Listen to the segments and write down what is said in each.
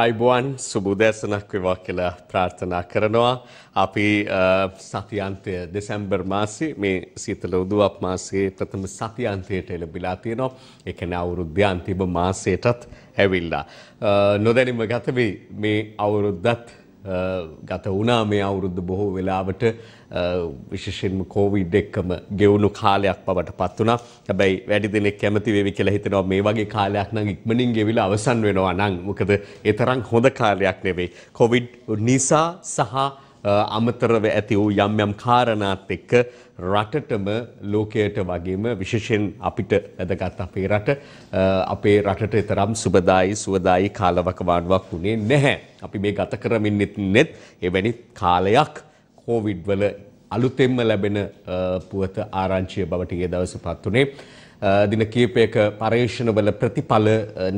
අයිබුවන් සුබුදැසනක් වෙවා කියලා ප්‍රාර්ථනා කරනවා. අපි සතියන්තය දෙසැම්බර් මාසේ මේ සීතල උදුවක් මාසයේ ප්‍රථම සතියන්තයට එළඹිලා තියෙනවා. ඒ කියන්නේ අවුරුද්ද අන්තිම මාසයටත් ඇවිල්ලා. නොදැනීම ගත මේ අවුරුද්දත් ගත වුණා මේ අවුරුද්ධ බොහෝ වෙලාවට විශේෂයෙන්ම කෝවිඩ් එක්කම ගෙවුණු කාලයක් බවට පත් වුණා. හැබැයි වැඩි දෙනෙක් කැමති වෙවි කියලා හිතනවා මේ වගේ කාලයක් නම් ඉක්මනින් ගෙවිලා අවසන් වෙනවා නම් මොකද ඒ තරම් හොඳ කාලයක් නෙවෙයි. කෝවිඩ් නිසා සහ අමතරව ඇති වූ යම් යම් කාරණාත් එක්ක රටටම ලෝකයට වගේම විශේෂයෙන් අපිට වැදගත් අපේ රට අපේ රටට තරම් සුබදායි සුවදායි කාලවකවානුවක් වුණේ නැහැ. අපි මේ ගත කරමින් නෙත් එවැනි කාලයක් කෝවිඩ් වල අලුතෙන්ම ලැබෙන පුවත ආරංචිය බවට ඒ දවස පත් වුණේ. දින කීපයක පර්යේෂණවල ප්‍රතිඵල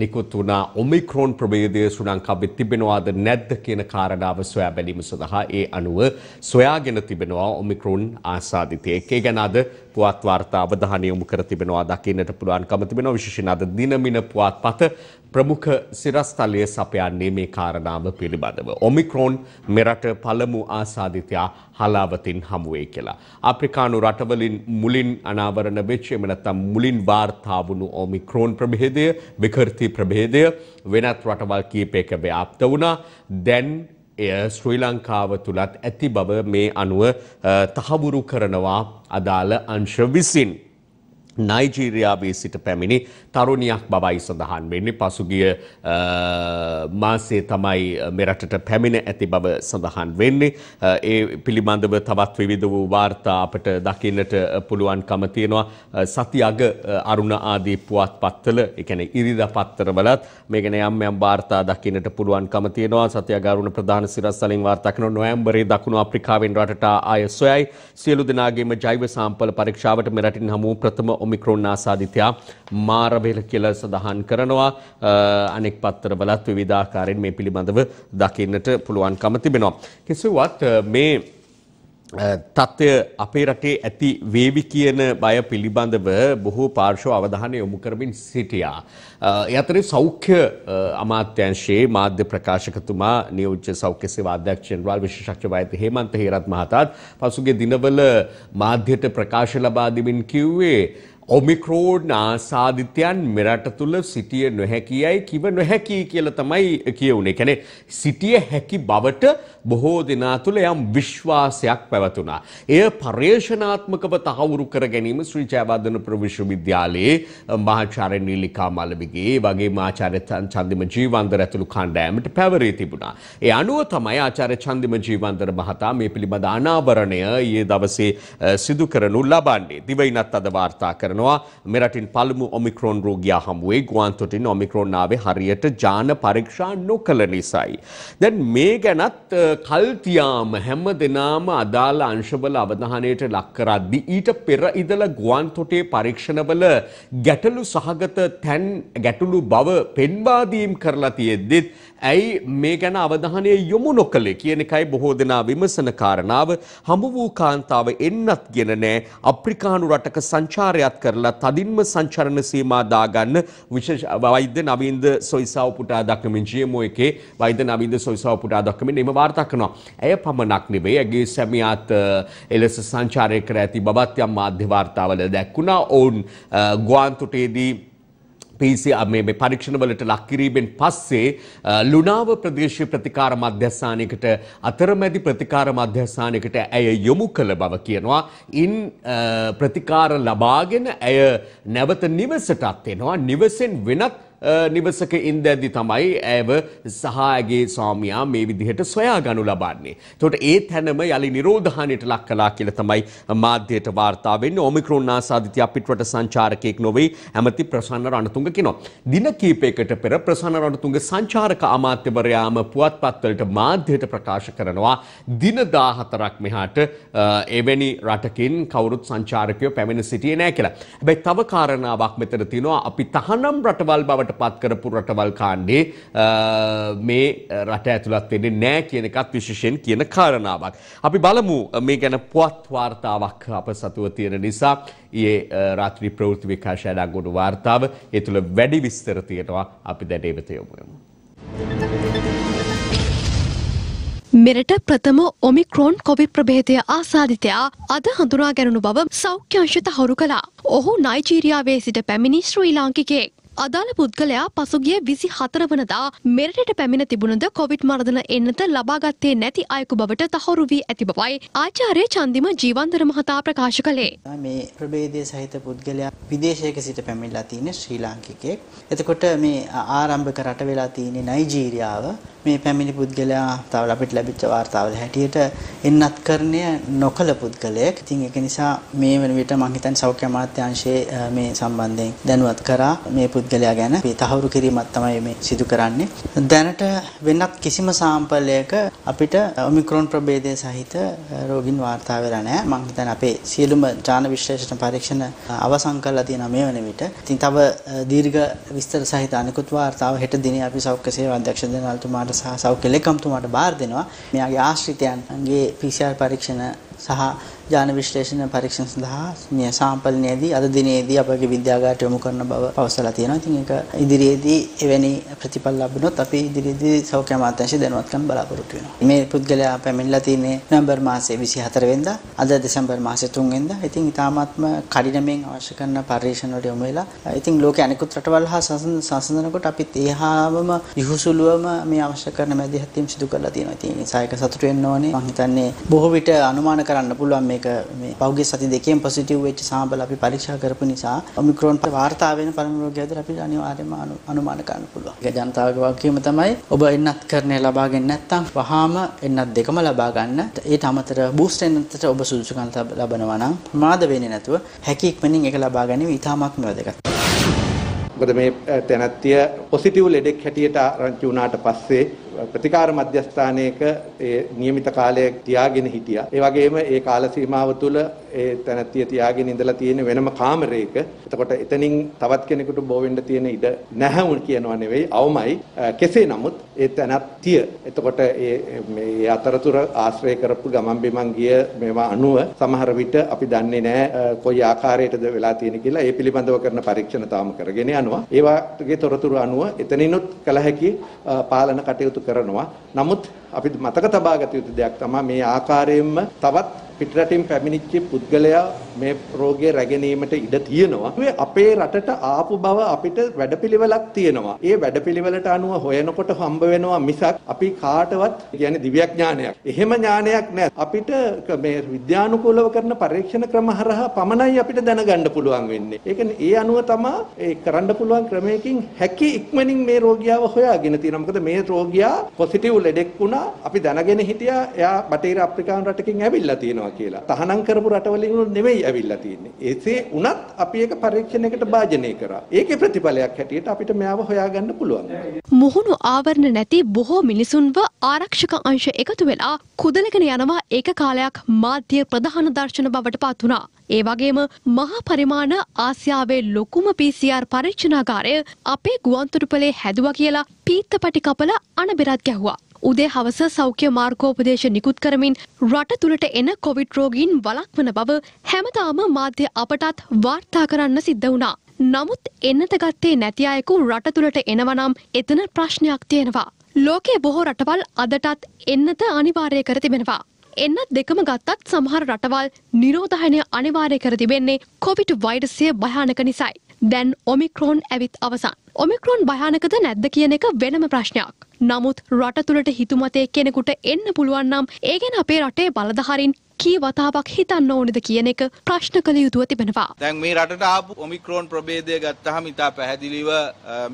නිකුත් වුණා ඔමික්‍රෝන් ප්‍රභේදය ශ්‍රී ලංකාවේ තිබෙනවාද නැද්ද කියන කාරණාව සොයා බැලීම සඳහා ඒ අනුව සොයාගෙන තිබෙනවා ඔමික්‍රෝන් ආසාදිතයෙක්. ඒ ගැන අද පුවත් වාර්තා අවධානය යොමු කර තිබෙනවා දකින්නට පුළුවන්කම තිබෙනවා විශේෂයෙන් අද දිනමින පුවත්පත ප්‍රමුඛ සිරස්තලයේ සපයන්නේ මේ කාරණාව පිළිබඳව. ඔමික්‍රෝන් මෙරට පළමු ආසාදිතයා හලාවතින් හමුවේ කියලා. අප්‍රිකානු රටවලින් මුලින් අනාවරණ වෙච්ච එම නැත්නම් මුලින් වාර්තා වුණු ඔමික්‍රෝන් ප්‍රභේදය විකෘති ප්‍රභේදය වෙනත් රටවල් කීපයක ව්‍යාප්ත වුණා. දැන් එය ශ්‍රී ලංකාව තුළත් ඇති බව මේ අනුව තහවුරු කරනවා අදාළ අංශ විසින්. නයිජීරියාවේ සිට පැමිණි තරුණියක් බවයි සඳහන් වෙන්නේ. පසුගිය මාසේ තමයි මෙරටට පැමිණ ඇති බව සඳහන් වෙන්නේ. ඒ පිළිබඳව තවත් විවිධ වූ වාර්තා අපට දකින්නට පුළුවන්කම තියෙනවා. සති අග අරුණ ආදී පුවත් පත්වල ඒ කියන්නේ ඉරිදා පත්තරවලත් මේ ගැන යම් යම් වාර්තා දකින්නට පුළුවන්කම තියෙනවා. සති අග අරුණ ප්‍රධාන සිරස්තලින් වාර්තා කරන නොවැම්බරේ දකුණු අප්‍රිකාවෙන් රටට ආය සොයයි. සියලු දෙනාගේම ජෛව සාම්පල පරීක්ෂාවට මෙරටින් හමු ප්‍රථම ඔමික්‍රෝන් ආසාදිතයා මාරබෙල කියලා සඳහන් කරනවා අනෙක් පත්තරවලත් විවිධාකාරයෙන් මේ පිළිබඳව දකින්නට පුළුවන්කම තිබෙනවා. කෙසේවත් මේ තත්ත්වය අපේ රටේ ඇති වේවි කියන බය පිළිබඳව බොහෝ පාර්ශව අවධානය යොමු කරමින් සිටියා. ඒ අතරේ සෞඛ්‍ය අමාත්‍යංශයේ මාධ්‍ය ප්‍රකාශකතුමා නියෝජ්‍ය සෞඛ්‍ය සේවා අධ්‍යක්ෂ ජෙනරාල් විශේෂඥ වෛද්‍ය හේමන්ත හේරත් මහතාත් පසුගිය දිනවල මාධ්‍යට ප්‍රකාශ ලබා දෙමින් කිව්වේ ඔමික්‍රෝඩ් ආසාධිතයන් මෙරට තුළ සිටිය නොහැකියයි කිව නොහැකි කියල තමයි කියවුණේ කැනෙ සිටිය හැකි බවට බොහෝ දෙනා තුළ යම් විශ්වාසයක් පැවතුනා. එය පර්යේෂනාත්මකව තහවුරු කර ගැනීම ශ්‍රී ජයවර්ධන ප්‍රවිශ්ව විද්‍යාලයේ මහාචාර්ය නීලිකා මලබිගේ වගේ ආචාර්ය චන්දිම ජීවන්දර ඇතුළු කණ්ඩෑමට පැවරී තිබුණා. ඒ අනුව තමයි ආචාර්ය චන්දිම ජීවන්දර මහතා මේ පිළිබඳ අනාවරණය ඊයේ දවසේ සිදු කරනු ලබන්නේ. දිවයිනත් අද වාර්තා කරනවා. කරනවා මෙරටින් පළමු ඔමික්‍රෝන් රෝගයා හමුවේ ගුවන්තොටින් ඔමික්‍රෝන් ආවේ හරියට ජාන පරීක්ෂා නොකළ නිසායි. දැන් මේ ගැනත් කල්තියාම හැම දෙනාම අදාළ අංශවල අවධානයට ලක් කරද්දී ඊට පෙර ඉඳලා ගුවන්තොටේ පරීක්ෂණවල ගැටලු සහගත තැන් ගැටලු බව පෙන්වා දීම් කරලා තියෙද්දිත් ඇයි මේ ගැන අවධානය යොමු නොකළේ කියන එකයි බොහෝ දෙනා විමසන කාරණාව හමු වූ කාන්තාව එන්නත් ගෙන නෑ අප්‍රිකානු රටක සංචාරයක් කරලා තදින්ම සංචරණ සීමා දාගන්න විශේෂ වෛද්‍ය නවීන්ද සොයිසාව පුටා දක්වමින් GMO එකේ වෛද්‍ය නවීන්ද සොයිසාව පුටා දක්වමින් එම වාර්තා කරනවා. ඇය පමණක් නෙවෙයි ඇගේ සැමියාත් එලෙස සංචාරය කර ඇති බවත් යම් මාධ්‍ය වාර්තාවල දැක්වුණා. ඔවුන් ගුවන්තොටේදී පිසි මේ පරීක්ෂණවලට ලක්කිරීමෙන් පස්සේ ලුනාව ප්‍රදේශීය ප්‍රතිකාර මධ්‍යස්ථානයකට අතරමැදි ප්‍රතිකාර මධ්‍යස්ථානයකට ඇය යොමු කළ බව කියනවා. ඉන් ප්‍රතිකාර ලබාගෙන ඇය නැවත නිවසටත් එනවා. නිවසෙන් වෙනත් නිවසක ඉන්දැද්දි තමයි ඇව සහයගේ ස්වාමියා මේ විදිහට සොයා ගනු ලබන්නේ. තොට ඒ තැනම යළි නිරෝධහනයට ලක් කලා කියල තමයි මාධ්‍යයට වාර්තාවෙන් ඔමිකරෝන් ආසාධිතය අපිටවට සංචාරකයෙක් නොවෙයි ඇමති ප්‍රසන්න රණතුන්ග කිනො. දින කීපයකට පෙර ප්‍රසන්න රණතුන්ග සංචාරක අමාත්‍යවරයාම පුවත් පත්වලට මාධ්‍යයට ප්‍රකාශ කරනවා දින දාහතරක් මෙහාට එවැනි රටකින් කවරුත් සංචාරකයෝ පැමිණ සිටිය නෑ කියලා. හැබැයි තව කාරණාවක් මෙතන තිනවා අපි තහනම් රටවල් බවට පත් කරපු රටවල් කාණ්ඩේ මේ රට ඇතුළත් වෙන්නේ නෑ කියන එකත් විශේෂයෙන් කියන කාරණාවක්. අපි බලමු මේ ගැන පුවත් වාර්තාවක් අප සතුව තියෙන නිසා ඊයේ රාත්‍රී ප්‍රවෘත්ති විකාශය අඩංගුණු වාර්තාව ඒ තුළ වැඩි විස්තර තියෙනවා අපි දැන් ඒ වෙත යොමු වෙමු. මෙරට ප්‍රථම ඔමික්‍රෝන් කොවිඩ් ප්‍රභේදය ආසාධිතයා අද හඳුනා ගැනුණු බව සෞඛ්‍යංශ තහවුරු කළා. ඔහු නයිජීරියාවේ සිට පැමිණි ශ්‍රී ලාංකිකයෙක්. අදාළ පුද්ගලයා පසුගිය විසි හතර වනදා මෙරටට පැමිණ තිබුණද කොවිඩ් මර්දන එන්නත ලබාගත්තේ නැති අයකු බවට තහවුරු වී ඇති බවයි ආචාර්ය චන්දිම ජීවන්දර මහතා ප්‍රකාශ කළේ. මේ ප්‍රභේදය සහිත පුද්ගලයා විදේශයක සිට පැමිණලා තියෙන ශ්‍රී ලාංකිකයෙක්. එතකොට මේ ආරම්භක රට වෙලා තියෙන්නේ නයිජීරියාව. මේ පැමිණි පුද්ගලයා තව අපිට ලැබිච්ච වාර්තාවල හැටියට එන්නත් කරණය නොකළ පුද්ගලයෙක්. ඉතින් ඒක නිසා මේ වන විට මම හිතන්නේ සෞඛ්‍ය අමාත්‍යාංශයේ මේ සම්බන්ධයෙන් දැනුවත් කරා මේ පුද්ගලයා ගැන මේ තහවුරු කිරීමක් තමයි මේ සිදු කරන්නේ. දැනට වෙනත් කිසිම සාම්පලයක අපිට ඔමික්‍රෝන් ප්‍රභේදය සහිත රෝගීන් වාර්තා වෙලා නැහැ. මම හිතන්නේ අපේ සියලුම ජාන විශ්ලේෂණ පරීක්ෂණ අවසන් කරලා තියෙනවා මේ වන විට. ඉතින් තව දීර්ඝ විස්තර සහිත අනිකුත් වාර්තාව හෙට දිනේ අපි සෞඛ්‍ය සේවා අධ්‍යක්ෂ දෙනාල්තුමාට සහ සෞඛ්‍ය ලේකම්තුමාට බාර දෙනවා. මෙයාගේ ආශ්‍රිතයන්ගේ PCR පරීක්ෂණ සහ ජාන විශ්ලේෂණ පරීක්ෂණ සඳහා මේ සාම්පලනයේදී අද දිනේදී අපගේ විද්‍යාගාරයට යොමු කරන බව පවසලා තියෙනවා. ඉතින් ඒක ඉදිරියේදී එවැනි ප්‍රතිඵල ලැබුණොත් අපි ඉදිරියේදී සෞඛ්‍ය අමාත්‍යාංශය දැනුවත් කරන්න බලාපොරොත්තු වෙනවා. මේ පුද්ගලයා පැමිණලා තියෙන්නේ නොවැම්බර් මාසයේ 24 වෙනිදා, අද දෙසැම්බර් මාසයේ 3 වෙනිදා. ඉතින් ඊටාත්ම කඩිනමින් අවශ්‍ය කරන පරීක්ෂණ වලට යොමු වෙලා ඉතින් ලෝකයේ අනිකුත් රටවල් හා සසඳනකොට අපිත් ඒහාවම යහුසුලුවම මේ අවශ්‍ය කරන මැදිහත්වීම් සිදු කරලා තියෙනවා. ඉතින් ඒ සායක සතුට වෙන්න ඕනේ. මම හිතන්නේ බොහෝ විට අනුමාන කරන්න පුළුවන් මේක මේ පෞද්ගලික සති දෙකෙන් පොසිටිව් වෙච්ච සාම්පල අපි පරීක්ෂා කරපු නිසා ඔමික්‍රෝන් වාර්තා වෙන පළමු රෝගය ඇතුළත අපිට අනිවාර්යයෙන්ම අනුමාන කරන්න පුළුවන්. ඒක ජනතාවගේ වගකීම තමයි ඔබ එන්නත් කරන්නේ ලබාගෙන නැත්නම් වහාම එන්නත් දෙකම ලබා ගන්න. ඊට අමතර බූස්ට් එන්නතට ඔබ සුදුසුකම් ලබනවා නම් ප්‍රමාද වෙන්නේ නැතුව හැකි ඉක්මනින් ඒක ලබා ගැනීම ඉතාමත්ම වැදගත්. මොකද මේ තැනැත්තිය පොසිටිව් ලෙඩෙක් හැටියට ආරංචි වුණාට පස්සේ ප්‍රතිකාර මධ්‍යස්ථානයක ඒ નિયમિત කාලයක් තියාගෙන හිටියා. ඒ වගේම ඒ කාල සීමාව තුළ ඒ තැනැත්තිය තියාගෙන ඉඳලා තියෙන වෙනම කාමරයක. එතකොට එතනින් තවත් කෙනෙකුට බෝ වෙන්න තියෙන ඉඩ නැහැ උන් කියනවා නෙවෙයි. අවමයි. කෙසේ නමුත් ඒ තැනැත්තිය එතකොට ඒ මේ අතරතුර ආශ්‍රය කරපු ගමන් බිමන් ගිය මේවා අනුව සමහර විට අපි දන්නේ නැහැ කොයි ආකාරයකටද වෙලා තියෙන කියලා. ඒ පිළිබඳව කරන පරීක්ෂණ තාම කරගෙන යනවා. ඒවාගේ තොරතුරු අනුව එතනිනුත් කළ හැකි පාලන කටයුතු කරනවා. නමුත් අපි මතක තබා ගත යුතු දෙයක් තමයි මේ ආකාරයෙන්ම තවත් පිටරටින් පැමිණිච්ච පුද්ගලයා මේ රෝගය රැගෙනීමට ඉඩ තියෙනවා. මේ අපේ රටට ආපු බව අපිට වැඩපිළිවෙලක් තියෙනවා. ඒ වැඩපිළිවෙලට අනුව හොයනකොට හම්බ වෙනවා මිසක් අපි කාටවත් කියන්නේ දිව්‍යඥානයක්. එහෙම ඥානයක් නැහැ. අපිට මේ විද්‍යානුකූලව කරන පරීක්ෂණ ක්‍රම හරහා පමණයි අපිට දැනගන්න පුළුවන් වෙන්නේ. ඒ කියන්නේ ඒ අනුව තමයි ඒ කරන්න පුළුවන් ක්‍රමයකින් හැකි ඉක්මනින් මේ රෝගියාව හොයාගෙන තියෙනවා. මොකද මේ රෝගියා පොසිටිව් ලෙඩෙක් වුණා. අපි දැනගෙන හිටියා එයා බටහිර අප්‍රිකානු රටකින් ඇවිල්ලා තියෙනවා කියලා. තහනම් කරපු රටවලින් නෙමෙයි ඇවිල්ලා තියෙන්නේ. එසේ වුණත් අපි ඒක පරීක්ෂණයකට භාජනය කරා. ඒකේ ප්‍රතිඵලයක් හැටියට අපිට මෙයාව හොයාගන්න පුළුවන්. මුහුණු ආවරණ නැති බොහෝ මිනිසුන්ව ආරක්ෂක අංශ එකතු වෙලා කුදලගෙන යනවා ඒක කාලයක් මාධ්‍ය ප්‍රධාන දර්ශන බවට පත් වුණා. ඒ වගේම මහා පරිමාණ ආසියාවේ ලොකුම PCR පරීක්ෂණාගාරය අපේ ගුවන්තොටුපලේ හැදුවා කියලා පීත්තපටි කපල අනබෙරත් ගැහුවා. උදේ හවස සෞඛ්‍ය මාර්ගෝපදේශ නිකුත් කරමින් රට තුළට එන කොවිඩ් රෝගීන් වළක්වන බව හැමතාම මාධ්‍ය අපටත් වාර්තා කරන්න සිද්ධ වුණා. නමුත් එන්නත ගත්තේ නැති අයෙකු රට තුළට එනවනම් එතන ප්‍රශ්නයක් තියෙනවා. ලෝකයේ බොහෝ රටවල් අදටත් එන්නත අනිවාර්ය කර තිබෙනවා. එන්නත් දෙකම ගත්තත් සමහර රටවල් නිරෝධහනය අනිවාර්ය කර තිබෙන්නේ කොවිඩ් වෛරසය භයානක නිසයි. දැන් ඔමික්‍රෝන් ඇවිත් අවසන්. ඔමික්‍රෝන් භයානකද නැද්ද කියන එක වෙනම ප්‍රශ්නයක්. නමුත් රට තුළට හිතුමතේ කෙනෙකුට එන්න පුළුවන් නම් ඒ ගැන අපේ රටේ බලධහරින් කී වතාවක් හිතන්න ඕනෙද කියන එක ප්‍රශ්න කළ යුතුව තිබෙනවා. දැන් මේ රටට ආපු ඔමික්‍රෝන් ප්‍රභේදය ගත්තහම ඉතා පැහැදිලිව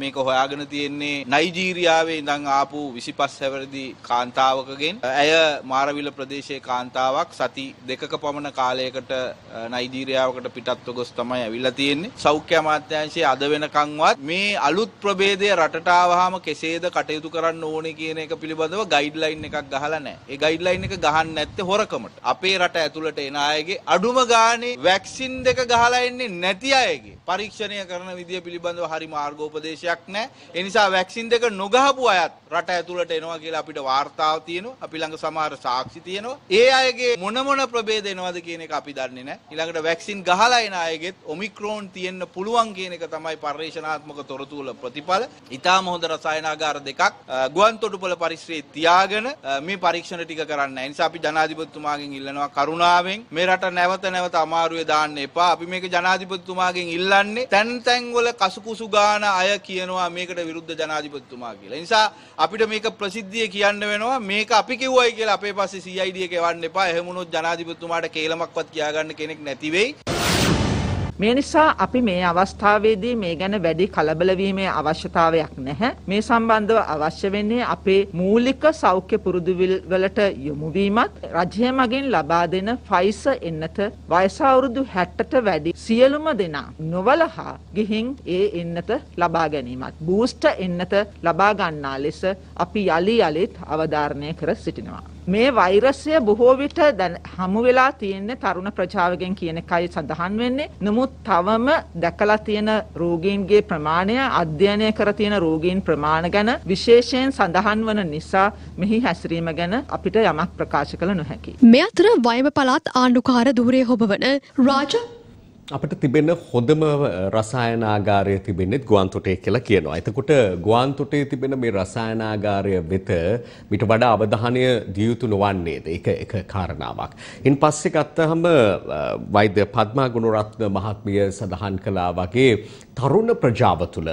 මේක හොයාගෙන තියෙන්නේ නයිජීරියාවේ ඉඳන් ආපු 25 හැවිරිදි කාන්තාවකගෙන් ඇය මාරවිල ප්‍රදේශයේ කාන්තාවක් සති දෙකක පමණ කාලයකට නයිජීරියාවකට පිටත්ව ගොස් තමයි ඇවිල්ලා තියෙන්නේ. සෞඛ්‍ය අමාත්‍යාංශයේ අද වෙනකන්වත් මේ අලුත් ප්‍රභේදය රටට ආවහම කෙසේද කටයුතු කරන්න ඕනේ කියන එක පිළිබඳව ගයිඩ්ලයින් එකක් ගහලා නැහැ. ඒ ගයිඩ්ලයින් එක ගහන්න නැත්තේ හොරකමට. අපේ රට ඇතුළට එන අයගේ අඩුම ගානේ වැක්සින් දෙක ගහලා එන්නේ නැති අයගේ පරීක්ෂණය කරන විදිය පිළිබඳව හරි මාර්ගෝපදේශයක් නැහැ. ඒ නිසා වැක්සින් දෙක නොගහපු අයත් රට ඇතුළට එනවා කියලා අපිට වාර්තාව තියෙනවා. අපි ළඟ සමහර සාක්ෂි තියෙනවා. ඒ අයගේ මොන මොන ප්‍රභේද එනවද කියන එක අපි දන්නේ නැහැ. ඊළඟට වැක්සින් ගහලා එන අයගෙත් ඔමික්‍රෝන් තියෙන්න පුළුවන් කියන එක තමයි පර්යේෂණාත්මක තොරතුරු ප්‍රතිඵල. ඉතාම හොඳ රසායනාගාර දෙකක් ගුවන් තොටුපළ පරිශ්‍රයේ තියාගෙන මේ පරීක්ෂණ ටික කරන්න. ඒ නිසා අපි ජනාධිපතිතුමාගෙන් ඉල්ලනවා කරුණාවෙන් මේ රට නැවත නැවත අමාරුවේ දාන්න එපා. අපි මේක ජනාධිපතිතුමාගෙන් ඉල්ලන්නේ තැන් තැන් වල කසුකුසු ගාන අය කියනවා මේකට විරුද්ධ ජනාධිපතිතුමා කියලා. ඒ නිසා අපිට මේක ප්‍රසිද්ධිය කියන්න වෙනවා. මේක අපි කිව්වයි කියලා අපේ පස්සේ CID එක එවන්න එපා. එහෙම වුණොත් ජනාධිපතිතුමාට කේලමක්වත් කියාගන්න කෙනෙක් නැති වෙයි. මේ නිසා අපි මේ අවස්ථාවේදී මේ ගැන වැඩි කලබලවීමේ අවශ්‍යතාවයක් නැහැ. මේ සම්බන්ධව අවශ්‍ය වෙන්නේ අපේ මූලික සෞඛ්‍ය පුරුදුවලට යොමුවීමත් රජය මගින් ලබා දෙන ෆයිස එන්නත වයසවුරුදු හැට්ටට වැඩි සියලුම දෙනා නොවලහා ගිහින් ඒ එන්නත ලබා ගැනීමත්. බූස්ට එන්නත ලබා ගන්නා ලෙස අපි යළි යළිත් අවධාරණය කර සිටිනවා. මේ වෛරසය බොහෝ විට දැන් හමු වෙලා තියෙන්නේ තරුණ ප්‍රජාවගෙන් කියන එකයි සඳහන් වෙන්නේ. නමුත් තවම දැකලා තියෙන රෝගීන්ගේ ප්‍රමාණය අධ්‍යයනය කර තියෙන රෝගීන් ප්‍රමාණ ගැන විශේෂයෙන් සඳහන් වන නිසා මෙහි හැසිරීම ගැන අපිට යමක් ප්‍රකාශ කළ නොහැකි. මේ අතර වයඹ පළාත් ආණ්ඩුකාර ධූරය හොබවන රාජ අපට තිබෙන හොඳම රසායනාගාරය තිබෙනෙත් ගුවන්තොටේ කියලා කියනවා. එතකොට ගුවන්තොටේ තිබෙන මේ රසායනාගාරය වෙත මිට වඩා අවධානය දිය යුතු නොවන්නේද? ඒක එක කාරණාවක්. ඉන් පස්සේ ගත්තහම වෛද්‍ය පද්මා ගුණරත්න මහත්මිය සඳහන් කළා වගේ තරුණ ප්‍රජාව තුළ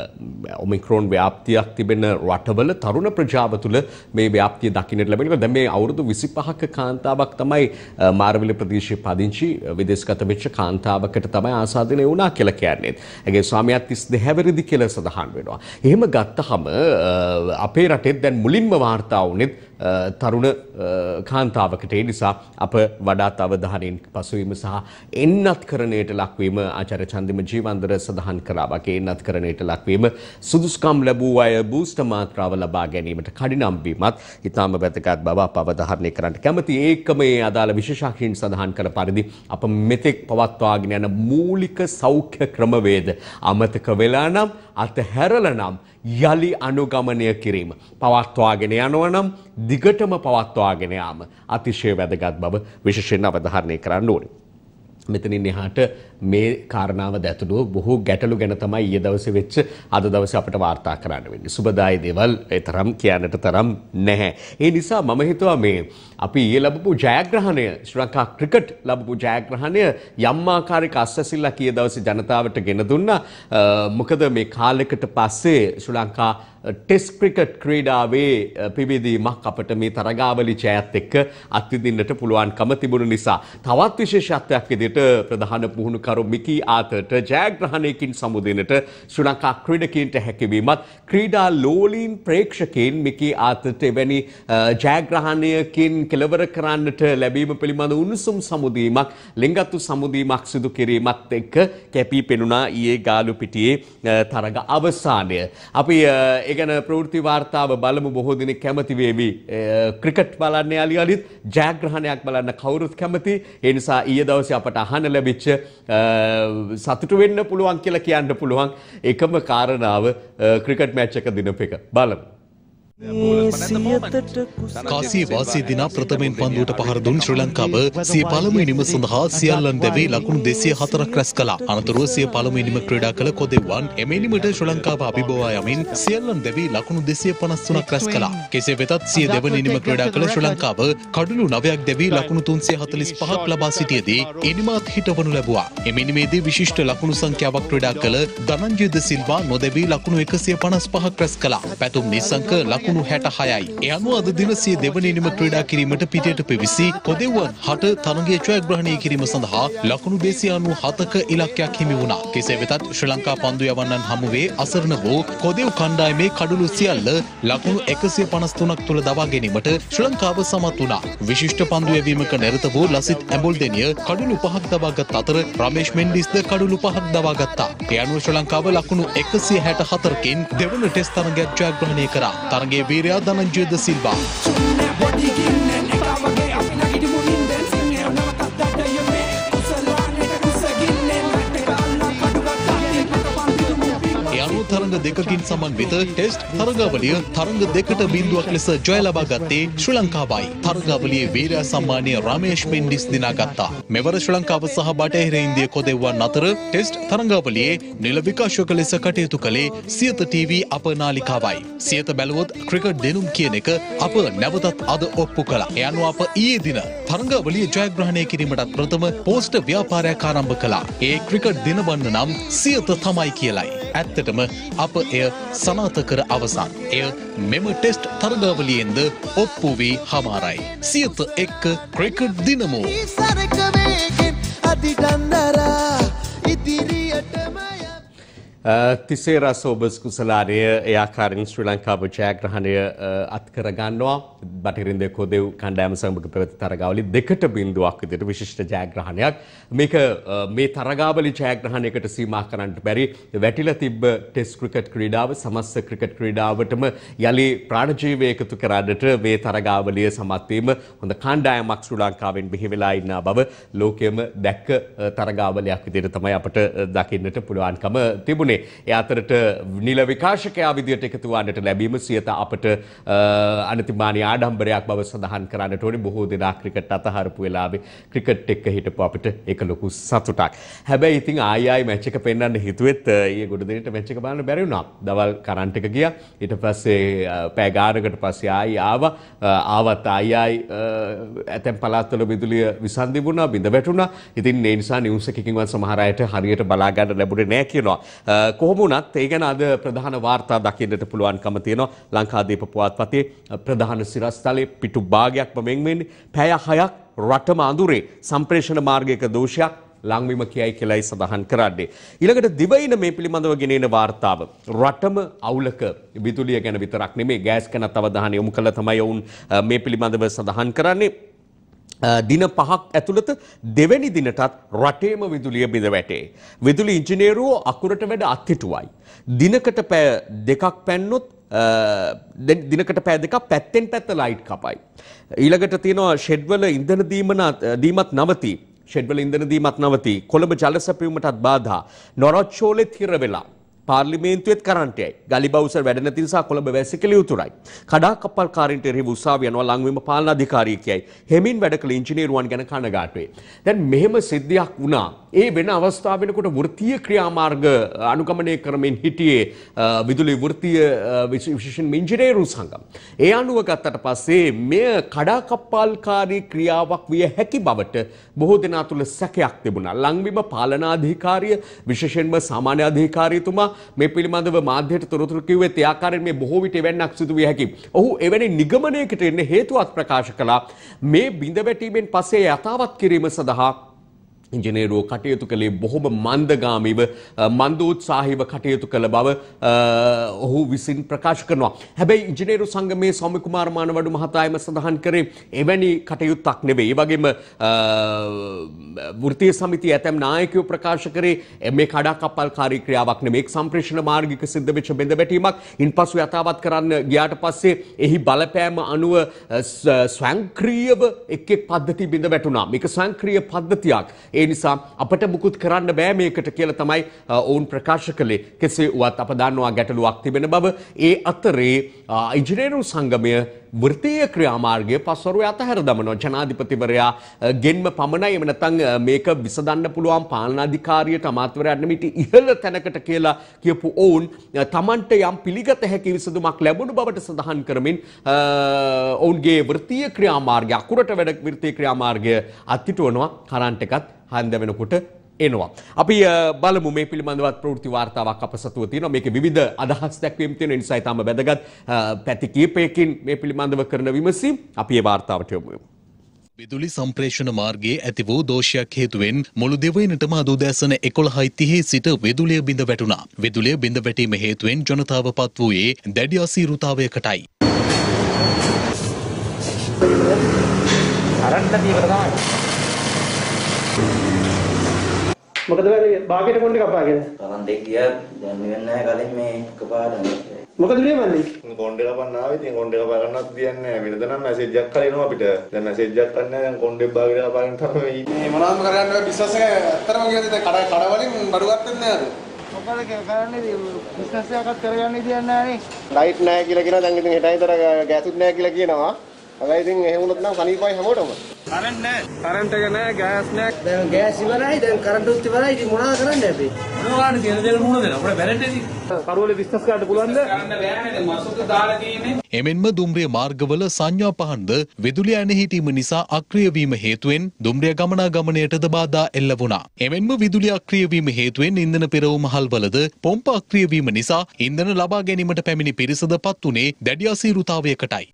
ඔමික්‍රෝන් ව්‍යාප්තියක් තිබෙන රටවල තරුණ ප්‍රජාව තුළ මේ ව්‍යාප්තිය දකින්නට ලැබෙනවා. දැන් මේ අවුරුදු 25ක කාන්තාවක් තමයි මාරවිල ප්‍රදේශයේ පදිංචි විදේශගත වෙච්ච කාන්තාවකට තමයි ආසාදනය වුණා කියලා කියන්නේ. ඇගේ ස්වාමියා 32 හැවිරිදි කියලා සඳහන් වෙනවා. එහෙම ගත්තහම අපේ රටෙත් දැන් මුලින්ම වාර්තා වුණෙත් තරුණ කාන්තාවකට. ඒ නිසා අප වඩාත් අවධානයෙන් පසුවීම සහ එන්නත් කරණයට ලක්වීම ආචාර්ය චන්දිම ජීවන්දර සඳහන් කළා වගේ එන්නත් කරණයට ලක්වීම සුදුසුකම් ලැබූ අය බූස්ටර් මාත්‍රාව ලබා ගැනීමට කඩිනම් වීමත් ඉතාම වැදගත් බව අප අවධාරණය කරන්න කැමති. ඒකම මේ අදාළ විශේෂඥයින් සඳහන් කළ පරිදි අප මෙතෙක් පවත්වාගෙන යන මූලික සෞඛ්‍ය ක්‍රමවේද අමතක වෙලා නම් අතහැරලා නම් යළි අනුගමනය කිරීම. පවත්වාගෙන යනවනම් දිගටම පවත්වාගෙන යාම අතිශය වැදගත් බව විශේෂයෙන් අවධාරණය කරන්න ඕනේ. මෙතනින් එහාට මේ කාරණාව දැතුළු බොහෝ ගැටලු ගැන තමයි ඊයේ දවසේ වෙච්ච අද දවසේ අපිට වාර්තා කරන්න වෙන්නේ. සුබදායි දේවල් ඒ තරම් කියන්නට තරම් නැහැ. ඒ නිසා මම හිතුවා මේ අපි ඊයේ ලැබපු ජයග්‍රහණය ශ්‍රී ලංකා ක්‍රිකට් ලැබපු ජයග්‍රහණය යම් ආකාරයක අස්වැසිල්ලක් ඊයේ දවසේ ජනතාවට ගෙන දුන්නා. මොකද මේ කාලෙකට පස්සේ ශ්‍රී ලංකා ටෙස් ක්‍රිකට් ක්‍රීඩාවේ පිබිදීමක් අපට මේ තරගාවලි ජයත් එක්ක අත්විඳින්නට පුළුවන්කම තිබුණු නිසා තවත් විශේෂත්වයක් විදිහට ප්‍රධාන පුහුණුකරු මිකී ආතට ජයග්‍රහණයකින් සමුදෙනට ශ්‍රී ලංකා ක්‍රීඩකීන්ට හැකිවීමත් ක්‍රීඩා ලෝලීන් ප්‍රේක්ෂකයන් මිකී ආතට එවැනි ජයග්‍රහණයකින් කෙලවර කරන්නට ලැබීම පිළිබඳ උණුසුම් සමුදීමක් ලිංගත්තු සමුදීමක් සිදු කිරීමත් එක්ක කැපී පෙනුණා ඊයේ ගාලු පිටියේ තරග අවසානය. අපි ඒගැන ප්‍රෘති වාර්තාව බලමු. බොහෝ දිනෙ කැමති වේවි. ක්‍රිකට් බලන්න අලි අලිත් ජයග්‍රහණයක් බලන්න කවුරුත් කැමති. ඒ නිසා ඊය දවස අපට අහන ලැබිච්ච සතුටු වෙන්න පුළුවන් කියලා කියන්න පුළුවන් එකම කාරණාව ක්‍රිකට් මැච් එක දිනප එක බලමු. කාසී වාසී දිනා ප්‍රථමයෙන් පන්දුවට පහර දුන් ශ්‍රී ලංකාව සිය පළමු ඉනිම සඳහා සියල්ලන් දැවී ලකුණු දෙසිය හතරක් රැස් කළා. අනතුරුව සිය පළමු ඉනිම ක්‍රීඩා කළ කොදෙව්වන් එම ඉනිමට ශ්‍රී ලංකාව අභිබවා යමින් සියල්ලන් දැවී ලකුණු දෙසිය පනස් තුනක් රැස් කළා. කෙසේ වෙතත් සිය දෙවන ඉනිම ක්‍රීඩා කළ ශ්‍රී ලංකාව කඩුළු නවයක් දැවී ලකුණු තුන්සිය හතලිස් පහක් ලබා සිටියදී ඉනිමත් හිටවනු ලැබුවා. එම ඉනිමේදී විශිෂ්ට ලකුණු සංඛ්‍යාවක් ක්‍රීඩා කළ ධනංජය ද සිල්වා නොදැවී ලකුණු එකසිය පනස් පහක් රැස් කළා. පැතුම් නිසංක ලකුණු හැට හයයි. ඒ අනුව අද දින සිය දෙවන ඉනිම ක්‍රීඩා කිරීමට පිටයට පිවිසි කොදෙව්වන් හට තරගයේ ජයග්‍රහණය කිරීම සඳහා ලකුණු දෙසිය අනු හතක ඉලක්කයක් හිමි වුණා. කෙසේ වෙතත් ශ්‍රී ලංකා පන්දු යවන්නන් හමුවේ අසරණ වූ කොදෙව් කණ්ඩායමේ කඩුළු සියල්ල ලකුණු එකසිය පනස් තුනක් තුළ දවා ගැනීමට ශ්‍රී ලංකාව සමත් වුණා. විශිෂ්ට පන්දු යැවීමක නිරත වූ ලසිත් ඇඹුල් දෙනිය කඩුළු පහක් දවාගත් අතර රමේෂ් මෙන්ඩිස්ද කඩුළු පහක් දවා ගත්තා. ඒ අනුව ශ්‍රී ලංකාව ලකුණු එකසිය හැට හතරකින් දෙවන ටෙස් තරගයක් ජයග්‍රහණය කරා. තරගේ Gebiri Adana Gjöde Silva. තරඟ දෙකකින් සමන්විත ටෙස්ට් තරඟාවලිය තරඟ දෙකට බිඳුවක් ලෙස ජය ලබා ගත්තේ ශ්‍රී ලංකාවයි. තරඟාවලියේ වීරයා සම්මානය රමේෂ් මෙන්ඩිස් දිනාගත්තා. මෙවර ශ්‍රී ලංකාව සහ බටහිර ඉන්දිය කොදෙව්වන් අතර ටෙස්ට් තරඟාවලියේ නිල විකාශක ලෙස කටයුතු කළේ සියත TV අප නාලිකාවයි. සියත බැලුවොත් ක්‍රිකට් දෙනුම් කියන එක අප නැවතත් අද ඔප්පු කළා. ඒ අනුව අප ඊයේ දින තරඟාවලිය ජයග්‍රහණය කිරීමටත් ප්‍රථම පෝස්ට් ව්‍යාපාරයක් ආරම්භ කළා. ඒ ක්‍රිකට් දිනවන්න නම් සියත තමයි කියලයි. ඇත්තටම අප එය සනාත කර අවසන්. එය මෙම ටෙස්ට් තරගාවලියෙන්ද ඔප්පු වී හමාරයි. සියත එක්ක ක්‍රිකට් දිනමු. සරකවේගෙන් අධිටන්දරා ඉදිරියටමය තිසේ රස ඔබස් කුසලානය එයාකාරින් ශ්‍රී ලංකාව ජයග්‍රහණය අත්කර ගන්නවා බටහිරින්ද කොදෙව් කණ්ඩෑම සමග පැවති තරගාවලි දෙකට බින්දුවක් විදිහට විශිෂ්ට ජයග්‍රහණයක් මේක මේ තරගාවලි ජයග්‍රහණයකට සීමා කරන්නට බැරි වැටිලා තිබ්බ ටෙස්ට් ක්‍රිකට් ක්‍රීඩාව සමස්ත ක්‍රිකට් ක්‍රීඩාවටම යලි ප්‍රාණජීවය එකතු කරන්නට මේ තරගාවලිය සමත් වීම හොඳ කණ්ඩායමක් ශ්‍රී ලංකාවෙන් බිහි වෙලා ඉන්න බව ලෝකයේම දැක්ක තරගාවලියක් විදිහට තමයි අපට දකින්නට පුළුවන්කම තිබුණේ. ඒ අතරට නිල විකාශකයා විදියට එකතු වන්නට ලැබීම සියත අපට අනතිමානී ආඩම්බරයක් බව සඳහන් කරන්නට ඕනේ බොහෝ දෙනා ක්‍රිකට් අතහරපු වෙලාවේ ක්‍රිකට් එක්ක හිටපු අපිට ඒක ලොකු සතුටක්. හැබැයි ඉතින් ආයි ආයි මැච් එක පෙන්වන්න හිතුවෙත් ඊයේ ගොඩ දෙනට මැච් එක බලන්න බැරි වුණා. දවල් කරන්ට් එක ගියා. ඊට පස්සේ පෑ ගානකට පස්සේ ආයි ආවා. ආවත් ආයි ආයි ඇතැම් පළාත්වල විදුලිය විසන්දි වුණා, බිඳ වැටුණා. ඉතින් ඒ නිසා නිවුස් එකකින්වත් සමහර අයට හරියට බලා ගන්න ලැබුණේ නැහැ කියනවා. කොහොම වුණත් ඒ ගැන අද ප්‍රධාන වාර්තා දකින්නට පුළුවන්කම තියෙනවා ලංකාදීප පුවත්පතේ ප්‍රධාන සිරස්තලයේ පිටු භාගයක්ම මෙන් වෙන්නේ පැය 6ක් රටම අඳුරේ සම්ප්‍රේෂණ මාර්ගයක දෝෂයක් ලංවීම කියයි කියලයි සඳහන් කරන්නේ. ඊළඟට දිවයින මේ පිළිබඳව ගෙනෙන වාර්තාව රටම අවුලක විදුලිය ගැන විතරක් නෙමේ ගෑස් ගැනත් අවධානය යොමු කළ තමයි ඔවුන් මේ පිළිබඳව සඳහන් කරන්නේ. දින පහක් ඇතුළත දෙවැනි දිනටත් රටේම විදුලිය බිඳ වැටේ. විදුලි ඉංජිනේරුවෝ අකුරට වැඩ අත්හිටුවයි. දිනකට පැය දෙකක් පැන්නොත් දිනකට පෑ දෙකක් පැත්තෙන් පැත්ත ලයිට් කපයි. ඊළඟට තියෙනවා ෂෙඩ්වල ඉන්ධන දීමත් නවති. ෂෙඩ්වල ඉන්ධන දීමත් නවති. කොළඹ ජල සැපයීමටත් බාධා. නොරොච්චෝලෙත් හිර වෙලා. පාර්ලිමේන්තුවෙත් කරන්ටයයි ගලි බවසර් වැඩ නැති නිසා කොළඹ වැසිකලිය යුතුරයි. කඩා කප්පල්කාරින්ට එරෙහිව උසාවිය යනවා ලංවීම පාලන අධිකාරියකයි. හෙමින් වැඩ කළ ඉංජිනේරුවන් ගැන කනගාටුවේ. දැන් මෙහෙම සිද්ධියක් වුණා. ඒ වෙන අවස්ථාව වෙනකොට වෘත්තීය ක්‍රියාමාර්ග අනුගමනය කරමින් හිටියේ විදුලි වෘත්තීය විශේෂයෙන් ඉංජිනේරු සංගම්. ඒ අනුව ගත්තට පස්සේ මෙය කඩා කප්පල්කාරී ක්‍රියාවක් විය හැකි බවට බොහෝ දෙනා තුළ සැකයක් තිබුණා. ලංවීම පාලනාධිකාරිය විශේෂයෙන්ම සාමාන්‍ය අධිකාරියතුමා මේ පිළිබඳව මාධ්‍යයට තොරතුරු කිව්වෙත් ඒ ආකාරයෙන් මේ බොහෝ විට එවැන්නක් සිදු විය හැකියි. ඔහු එවැනි නිගමනයකට එන්න හේතුවක් ප්‍රකාශ කළා. මේ බිඳ වැටීමෙන් පස්සේ යථාවත් කිරීම සඳහා ඉංජිනේරුව කටයුතු කළේ බොහොම මන්දගාමීව මන්දෝත්සාහිව කටයුතු කළ බව ඔහු විසින් ප්‍රකාශ කරනවා. හැබැයි ඉංජිනේරු සංගමේ සෞම්‍ය කුමාර මානවඩු මහතායම සඳහන් කරේ එවැනි කටයුත්තක් නෙවෙයි. ඒ වගේම වෘත්තීය සමිතිය ඇතැම් නායකයෝ ප්‍රකාශ කරේ මේ කඩාකප්පල්කාරී ක්‍රියාවක් නෙමෙයි. එක් සම්ප්‍රේෂණ මාර්ගික සිද්ධ වෙච්ච බෙඳ වැටීමක්. ඉන්පසු යථාවත් කරන්න ගියාට පස්සේ එහි බලපෑම අනුව ස්වයංක්‍රීයව එක් එක් පද්ධති බිඳ වැටුණා. මේක ස්වයංක්‍රීය පද්ධතියක්. ඒ නිසා අපට මුකුත් කරන්න බෑ මේකට කියලා තමයි ඔවුන් ප්‍රකාශ කළේ. කෙසේ වුවත් අප දන්නවා ගැටලුවක් තිබෙන බව. ඒ අතරේ ඉංජිනේරු සංගමය වෘත්තීය ක්‍රියාමාර්ගය පස්වරු අතහැර දමනවා. ජනාධිපතිවරයා ගෙන්ම පමණයි. එම නැත්නම් මේක විසඳන්න පුළුවන් පාලනාධිකාරියට අමාත්‍යවරයාට නෙමෙයි ඉහළ තැනකට කියලා කියපු ඔවුන් තමන්ට යම් පිළිගත හැකි විසඳුමක් ලැබුණු බවට සඳහන් කරමින් ඔවුන්ගේ වෘත්තීය ක්‍රියාමාර්ගය අකුරට වැඩ වෘත්තීය ක්‍රියාමාර්ගය අත්හිටුවනවා. කරන්ට් එකත් හන්ද වෙනකොට එනවා. අපි බලමු මේ පිළිබඳවත් ප්‍රවෘත්ති වාර්තාවක් අප සතුව තියෙනවා. මේකේ විවිධ අදහස් දැක්වීම් තියෙන නිසා ඊටම වැදගත් පැති කීපයකින් මේ පිළිබඳව කරන විමසීම් අපි ඒ වාර්තාවට යොමු වෙමු. විදුලි සම්ප්‍රේෂණ මාර්ගයේ ඇති වූ දෝෂයක් හේතුවෙන් මුළු දෙවයිනටම අද උදෑසන 11:30 සිට විදුලිය බිඳ වැටුණා. විදුලිය බිඳ වැටීම හේතුවෙන් ජනතාව පත් වූයේ දැඩි අසීරුතාවයකටයි. අරන්න තියෙකට තමයි. මොකද වෙන්නේ භාගයට කොණ්ඩේ කපාගෙන? තරන් දෙක ගියා. දැන් වෙන්නේ නැහැ කලින් මේ එකපාරට. මොකද ලියවන්නේ? කොණ්ඩේ කපන්න ආවේ. ඉතින් කොණ්ඩේ කපා ගන්නත් දෙන්නේ නැහැ. වෙනද නම් මැසේජ් එකක් කලිනවා අපිට. දැන් මැසේජ් එකක් ගන්න දැන් කොණ්ඩේ භාගයට කපාගෙන තමයි මේ මොනවාම කරන්න බෑ බිස්නස් එක ඇත්තටම කියද්දි දැන් කඩ කඩ වලින් බඩු ගත්තේ නැහැ මොකද කරන්නේ බිස්නස් එකක් කරගන්න විදියක් නැහැ ලයිට් නැහැ කියලා කියනවා. දැන් ඉතින් හෙට විතර ගෑසුත් නැහැ කියලා කියනවා. හැබැයි ඉතින් එහෙම වුණොත් නම් සනීපයි හැමෝටම. කරන්ට් නැහැ කරන්ට් එක නැහැ ගෑස් නැහැ දැන් ගෑස් ඉවරයි දැන් කරන්ටුත් ඉවරයි. ඉතින් මොනවද කරන්නේ අපි? මොනවාට තියෙන දේ මොනවද දෙන අපේ වැරෙන්ට් කරුවල බිස්නස් කරන්න පුළුවන්ද? කරන්න බෑනේ මසුක දාලා තියෙන්නේ. එමෙන්ම දුම්රිය මාර්ගවල සංඥා පහන්ද විදුලි ඇන හිටීම නිසා අක්‍රිය වීම හේතුවෙන් දුම්රිය ගමනාගමනයටද බාධා එල්ල වුණා. එමෙන්ම විදුලි අක්‍රිය වීම හේතුවෙන් ඉන්ධන පෙරවුම හල්වලද පොම්ප අක්‍රිය වීම නිසා ඉන්ධන ලබා ගැනීමට පැමිණි පිරිසද පත් වුණේ දැඩි අසීරුතාවයකටයි.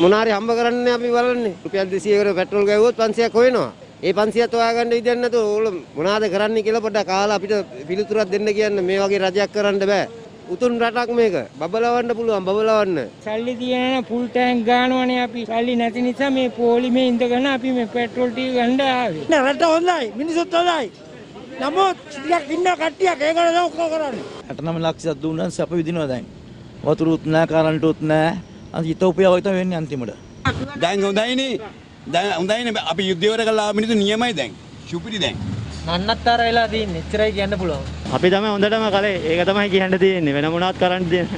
මොනාරි හම්බ කරන්නේ අපි බලන්නේ? රුපියල් 200කට පෙට්‍රල් ගෑවුවොත් 500ක් හොයනවා. ඒ 500ත් හොයාගන්න විදියක් නැතුව ඕගොල්ලෝ මොනවද කරන්නේ කියලා පොඩ්ඩක් කාලා අපිට පිළිතුරක් දෙන්න කියන්න. මේ වගේ රජයක් කරන්න බෑ. උතුම් රටක් මේක. බබලවන්න පුළුවන් බබලවන්න. සල්ලි තියෙන ෆුල් ටැංක් ගානවනේ අපි. සල්ලි නැති නිසා මේ පොලිමේ ඉඳගෙන අපි මේ පෙට්‍රල් ටික ගන්න ආවේ. නෑ රට හොඳයි. මිනිස්සුත් හොඳයි. නමුත් ටිකක් ඉන්න කට්ටියක් ඒකට නම් ඔක්කොම කරන්නේ 69 ලක්ෂයක් දුන්නා සැප විදිනවා දැන්. වතුරුත් නෑ කරන්ටුත් නෑ අද ඉතෝපියාව තමයි වෙන්නේ අන්තිමට. දැන් හොඳයිනේ. දැන් හොඳයිනේ. අපි යුද්ධවර කළා මිනිස්සු නියමයි දැන්. ශුපිරි දැන්. නන්නත්තර වෙලා තියෙන්නේ. එච්චරයි කියන්න පුළුවන්. අපි තමයි හොඳටම කලේ ඒක තමයි කියන්න තියෙන්නේ. වෙන මොනවත් කරන්න දෙන්න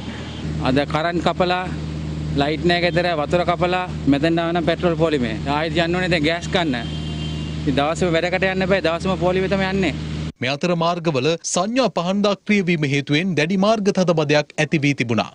අද කරන්ට් කපලා ලයිට් නෑ ගෙදර වතුර කපලා මෙතෙන් ආවනම් පෙට්‍රල් පොලිමේ. ආයෙත් යන්න ඕනේ දැන් ගෑස් ගන්න. ඉතින් දවසම වැඩකට යන්න බෑ. දවසම පොලිමේ තමයි යන්නේ. මේ අතර මාර්ගවල සංඥා පහන් දාක්‍රිය වීම හේතුවෙන් දැඩි මාර්ග තදබදයක් ඇති වී තිබුණා.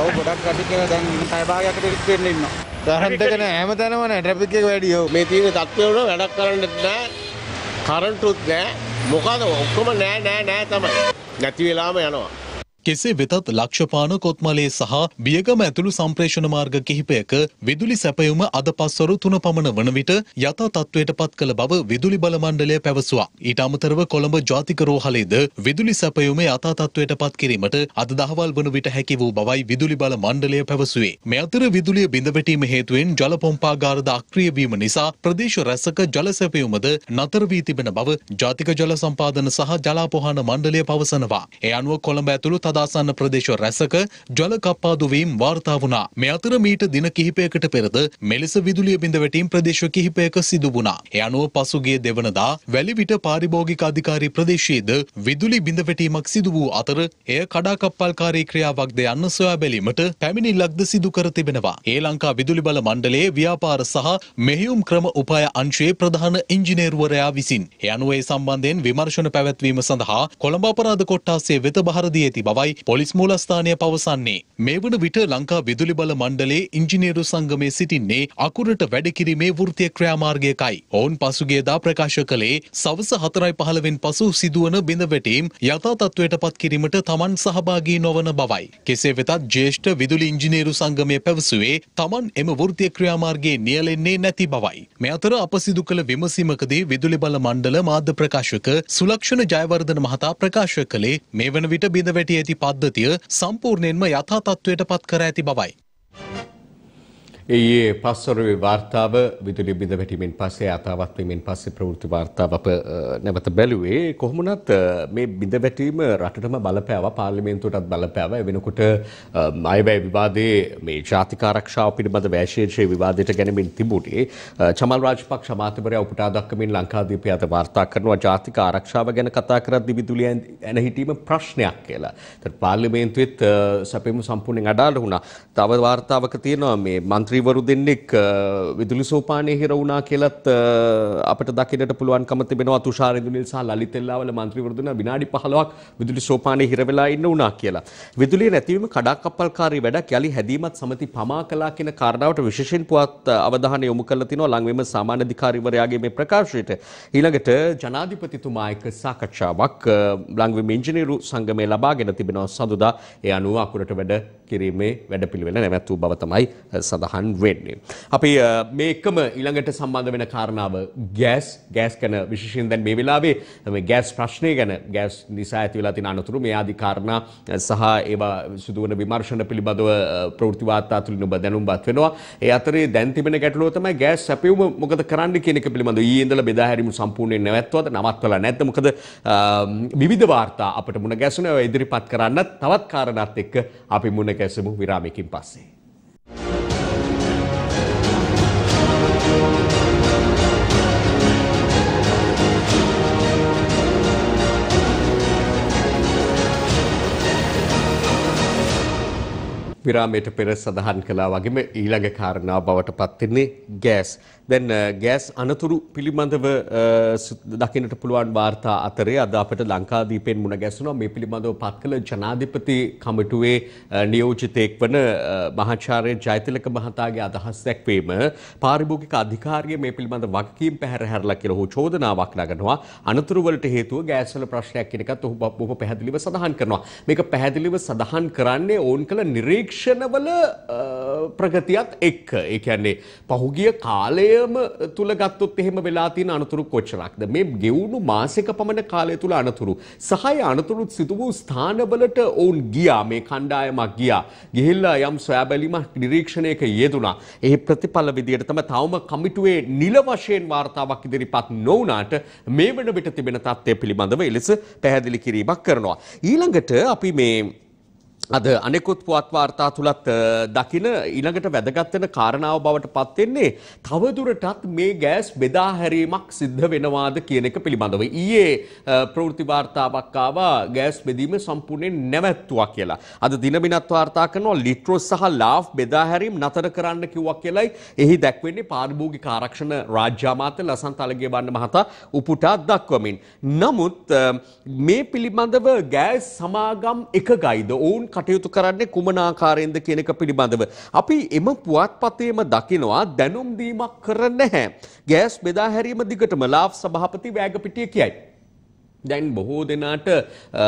ඔව් ගොඩක් ට්‍රැෆික් එක දැන් පැය භාගයකට විතර වෙන්න ඉන්නවා. කරන්ට් එක නෑ හැමතැනම නෑ ට්‍රැෆික් එක වැඩි ඔව්. මේ තියෙන තත්ත්වය වල වැඩක් කරන්න නෑ. කරන්ටුත් නෑ. මොකද ඔක්කොම නෑ නෑ නෑ තමයි. නැති වෙලාම යනවා. කෙසේ වෙතත් ලක්ෂපාන කොත්මලේ සහ බියගම ඇතුළු සම්ප්‍රේෂණ මාර්ග කිහිපයක විදුලි සැපයුම අද පස්වරු තුන පමණ වන විට යථා තත්ත්වයට පත් කළ බව විදුලි බල මණ්ඩලය පැවසුවා. ඊට අමතරව කොළඹ ජාතික රෝහලේද විදුලි සැපයුම යථා තත්ත්වයට පත් කිරීමට අද දහවල් වන විට හැකි වූ බවයි විදුලි බල මණ්ඩලය පැවසුවේ. මේ අතර විදුලිය බිඳවැටීම හේතුවෙන් ජල පොම්පාගාරද අක්‍රිය වීම නිසා ප්‍රදේශ රැසක ජල සැපයුමද නතර වී තිබෙන බව ජාතික ජල සම්පාදන සහ ජලාපොහන මණ්ඩලය පවසනවා. ඒ අනුව කොළඹ ඇතුළු තදාසන්න ප්‍රදේශ රැසක ජල කප්පාදු වීම වාර්තා වුණා. මේ අතර මීට දින කිහිපයකට පෙරද මෙලෙස විදුලිය බිඳ වැටීම් ප්‍රදේශ කිහිපයක සිදු වුණා. ඒ අනුව පසුගිය දෙවනදා වැලිවිට පාරිභෝගික අධිකාරී ප්‍රදේශයේද විදුලි බිඳ වැටීමක් සිදු වූ අතර එය කඩාකප්පල්කාරී ක්‍රියාවක්ද යන්න සොයා බැලීමට පැමිණිල්ලක්ද සිදු කර තිබෙනවා. ඒ ලංකා විදුලි බල මණ්ඩලයේ ව්‍යාපාර සහ මෙහෙයුම් ක්‍රම උපාය අංශයේ ප්‍රධාන ඉංජිනේරුවරයා විසින්. ඒ අනුව ඒ සම්බන්ධයෙන් විමර්ශන පැවැත්වීම සඳහා කොළඹ අපරාධ කොට්ටාසය වෙත බහර දී ඇති බවයි පොලිස් මූලස්ථානය පවසන්නේ. මේ වන විට ලංකා විදුලි බල මණ්ඩලයේ ඉංජිනේරු සංගමේ සිටින්නේ අකුරට වැඩ කිරීමේ වෘත්තීය ක්‍රියාමාර්ගයකයි. ඔවුන් පසුගියදා ප්‍රකාශ කළේ සවස 4:15 පසු සිදුවන බිඳ වැටීම් යථා තත්ත්වයට පත් කිරීමට තමන් සහභාගී නොවන බවයි. කෙසේ වෙතත් ජ්‍යෙෂ්ඨ විදුලි ඉංජිනේරු සංගමය පැවසුවේ තමන් එම වෘත්තීය ක්‍රියාමාර්ගයේ නියැලෙන්නේ නැති බවයි. මේ අතර අප සිදු කළ විමසීමකදී විදුලි බල මණ්ඩල මාධ්‍ය ප්‍රකාශක සුලක්ෂණ ජයවර්ධන මහතා ප්‍රකාශ කළේ මේ වන විට බිඳ වැටී ඇති පද්ධතිය සම්පූර්ණයෙන්ම යථා තත්ත්වයට පත් කර ඇති බවයි. ඒ පස්වරුවේ වාර්තාව විදුලි බිඳ වැටීමෙන් පස්සේ යථාවත් වීමෙන් පස්සේ ප්‍රවෘත්ති වාර්තාව අප නැවත බැලුවේ කොහොමුණත් මේ බිඳ වැටීම රටටම බලපෑවා පාර්ලිමේන්තුවටත් බලපෑවා වෙනකොට අයවැය විවාදයේ මේ ජාතික ආරක්ෂාව පිළිබඳ වැශේෂයේ විවාදයට ගැනීමෙන් තිබුණේ චමල් රාජපක්ෂ අමාත්‍යවරයා උපුටා දක්වමින් ලංකාදීපය අද වාර්තා කරනවා ජාතික ආරක්ෂාව ගැන කතා කරද්දී විදුලිය ඇන හිටීම ප්‍රශ්නයක් කියලා. ඒත් පාර්ලිමේන්තුවෙත් සැපෙමු සම්පූර්ණයෙන් අඩාල වුණා. තව වාර්තාවක තියෙනවා මේ මන්ත්‍රී මන්ත්‍රීවරු දෙන්නෙක් විදුලි සෝපානය හිර වුණා කියලත් අපට දකිනට පුළුවන්කම තිබෙනවා තුෂාර ඉන්දුනිල් සහ ලලිත් එල්ලාවල මන්ත්‍රීවරු දෙන විනාඩි 15ක් විදුලි සෝපානය හිර වෙලා ඉන්න උනා කියලා. විදුලිය නැතිවීම කඩාකප්පල්කාරී වැඩක් යලි හැදීමත් සමති පමා කළා කියන කාරණාවට විශේෂයෙන් පුවත් අවධානය යොමු කරලා තිනවා ලංවෙම සාමාන්‍ය අධිකාරීවරයාගේ මේ ප්‍රකාශයට. ඊළඟට ජනාධිපතිතුමා එක්ක සාකච්ඡාවක් ලංවෙම ඉංජිනේරු සංගමය ලබාගෙන තිබෙනවා සඳුදා ඒ අනුව අකුරට වැඩ කිරීමේ වැඩපිළිවෙල නැවැත් වූ බව තමයි සඳහන් වෙන්නේ. අපි අ, මේ එකම ඊළඟට සම්බන්ධ වෙන කාරණාව ගෑස් ගෑස් ගැන විශේෂයෙන් දැන් මේ වෙලාවේ මේ ගෑස් ප්‍රශ්නය ගැන ගෑස් නිසා ඇති වෙලා තියෙන අනතුරු මේ ආදී කාරණා සහ ඒවා සිදුවන විමර්ශන පිළිබඳව අ, ප්‍රවෘත්ති වාර්තා තුලින් ඔබ දැනුම්පත් වෙනවා. ඒ අතරේ දැන් තිබෙන ගැටලුව තමයි ගෑස් සැපයුම මොකද කරන්න කියන එක පිළිබඳව ඊයේ ඉඳලා බෙදා හැරීම සම්පූර්ණයෙන් නැවැත්වුවද නවත්වලා නැද්ද මොකද අ, විවිධ වාර්තා අපිට මුණ ගැසුණා ඒවා ඉදිරිපත් කරන්න තවත් කාරණාත් එක්ක අපි මුණ ගැසමු විරාමයකින් පස්සේ. විරාමයට පෙර සඳහන් කළා වගේම ඊළඟ කාරණාව බවට පත්වෙන්නේ ගෑස්. දැන් අ, ගෑස් අනතුරු පිළිබඳව අ, සු- දකින්නට පුළුවන් වාර්තා අතරේ අද අපට ලංකාදීපෙන් මුණ ගැසුණා මේ පිළිබඳව පත් කළ ජනාධිපති කමිටුවේ අ, නියෝජිතයෙක් වන අ, මහාචාර්ය ජයතිලක මහතාගේ අදහස් දැක්වීම පාරිභෝගික අධිකාරිය මේ පිළිබඳ වගකීම් පැහැර හැරලා කියලා ඔහු චෝදනාවක් නගනවා. අනතුරු වලට හේතුව ගෑස් වල ප්‍රශ්නයක් කියන එකත් ඔහු බ- බොහොම පැහැදිලිව සඳහන් කරනවා. මේක පැහැදිලිව සඳහන් කරන්නේ ඔවුන් කළ නිරීක්ෂණවල අ, ප්‍රගතියත් එක්ක. ඒ කියන්නේ පහුගිය කාලයම තුල ගත්තොත් එහෙම වෙලා තියෙන අනතුරු කොච්චරක්ද? මේ ගෙවුණු මාසික පමණ කාලය තුල අනතුරු සහය අනතුරු සිදු වූ ස්ථානවලට ඔවුන් ගියා. මේ කණ්ඩායමක් ගියා. ගිහිල්ලා යම් සොයා බැලීමක් නිරීක්ෂණයක යෙදුණා. එහි ප්‍රතිඵල විදියට තමයි තවම කමිටුවේ නිල වශයෙන් වාර්තාවක් ඉදිරිපත් නොවුනාට මේ වන විට තිබෙන තත්ත්වය පිළිබඳව එලෙස පැහැදිලි කිරීමක් කරනවා. ඊළඟට අපි මේ අද අනෙකුත් පුවත් වාර්තා තුලත් අ, දකින ඊළඟට වැදගත් වෙන කාරණාව බවට පත් වෙන්නේ තවදුරටත් මේ ගෑස් බෙදා හැරීමක් සිද්ධ වෙනවාද කියන එක පිළිබඳව. ඊයේ අ, ප්‍රවෘත්ති වාර්තාවක් ආවා ගෑස් බෙදීම සම්පූර්ණයෙන් නැවැත්තුවා කියලා. අද දිනමිනත් වාර්තා කරනවා ලිට්‍රෝස් සහ ලාෆ් බෙදා හැරීම් නතර කරන්න කිව්වා කියලයි එහි දැක්වෙන්නේ පාරිභෝගික ආරක්ෂණ රාජ්‍ය අමාත්‍ය ලසන්ත අලගේබන්න මහතා උපුටා දක්වමින්. නමුත් අ, මේ පිළිබඳව ගෑස් සමාගම් එකගයිද ඔවුන් කටයුතු කරන්නේ කුමන ආකාරයෙන්ද කියන එක පිළිබඳව. අපි එම පුවත්පතේම දකිනවා දැනුම් දීමක් කර නැහැ. ගෑස් බෙදා හැරීම දිගටම ලාෆ් සභාපති වෑගපිටිය කියයි. දැන් බොහෝ දෙනාට අ,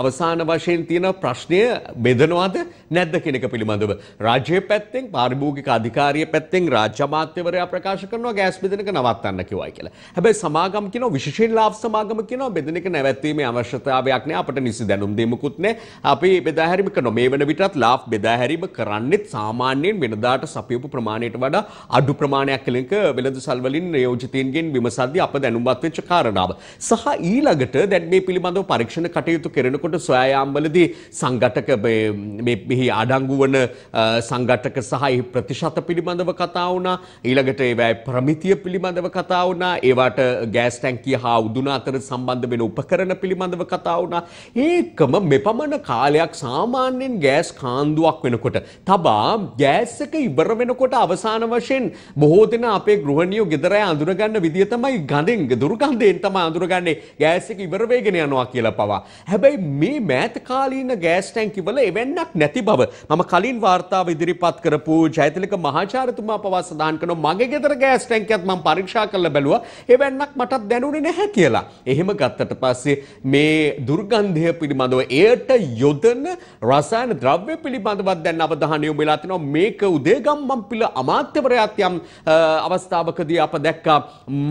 අවසාන වශයෙන් තියෙන ප්‍රශ්නය බෙදනවාද නැද්ද කියන එක පිළිබඳව රාජ්‍ය පැත්තෙන් පාරිභෝගික අධිකාරිය පැත්තෙන් රාජ්‍ය අමාත්‍යවරයා ප්‍රකාශ කරනවා ගෑස් බෙදන එක නවත්තන්න කිව්වයි කියලා. හැබැයි සමාගම් කියනවා විශේෂයෙන් ලාභ සමාගම කියනවා බෙදන එක නැවැත්වීමේ අවශ්‍යතාවයක් නෑ අපිට නිසි දැනුම් දීමකුත් නෑ. අපි බෙදා හැරීම කරනවා. මේ වෙන විටත් ලාභ බෙදා හැරීම කරන්නෙත් සාමාන්‍යයෙන් වෙනදාට සපයපු ප්‍රමාණයට වඩා අඩු ප්‍රමාණයක් කලක වෙළඳසල් වලින් නියෝජිතයින්ගෙන් විමසද්දී අප දැනුම්පත් වෙච්ච කාරණාව. සහ ඊළඟට දැන් මේ පිළිබඳව පරීක්ෂණ කටයුතු කරනකොට සොයායාම්වලදී සංඝටක මේ මේ මෙහි අඩංගු වන අ, සංඝටක සහ එහි ප්‍රතිශත පිළිබඳව කතා වුණා. ඊළඟට ඒවැයි ප්‍රමිතිය පිළිබඳව කතා වුණා. ඒවට ගෑස් ටැංකිය හා උදුන අතර සම්බන්ධ වෙන උපකරණ පිළිබඳව කතා වුණා. ඒකම මෙපමණ කාලයක් සාමාන්‍යයෙන් ගෑස් කාන්දුවක් වෙනකොට තබා ගෑස් එක ඉවර වෙනකොට අවසාන වශයෙන් බොහෝ දෙනා අපේ ගෘහණියෝ ගෙදර අය අඳුරගන්න විදිය තමයි ගඳෙන් දුර්ගන්ධයෙන් තමයි අඳුරගන්නේ ගෑස් එක ඉවර වෙගෙන යනවා කියලා පවා. හැබැයි මේ මෑත කාලීන ගෑස් ටැංකි වල එවැන්නක් නැති බව මම කලින් වාර්තාව ඉදිරිපත් කරපු ජයතිලක මහාචාර්යතුමා පවා සඳහන් කරනවා මගේ ගෙදර ගෑස් ටැංකියත් මම පරීක්ෂා කරලා බැලුවා එවැන්නක් මටත් දැනුනේ නැහැ කියලා. එහෙම ගත්තට පස්සේ මේ දුර්ගන්ධය පිළිබඳව එයට යොදන රසායන ද්‍රව්‍ය පිළිබඳවත් දැන් අවධානය යොමු වෙලා තිනවා මේක උදේගම්මන් පිළ අමාත්‍යවරයාත් යම් අ, අවස්ථාවකදී අප දැක්කා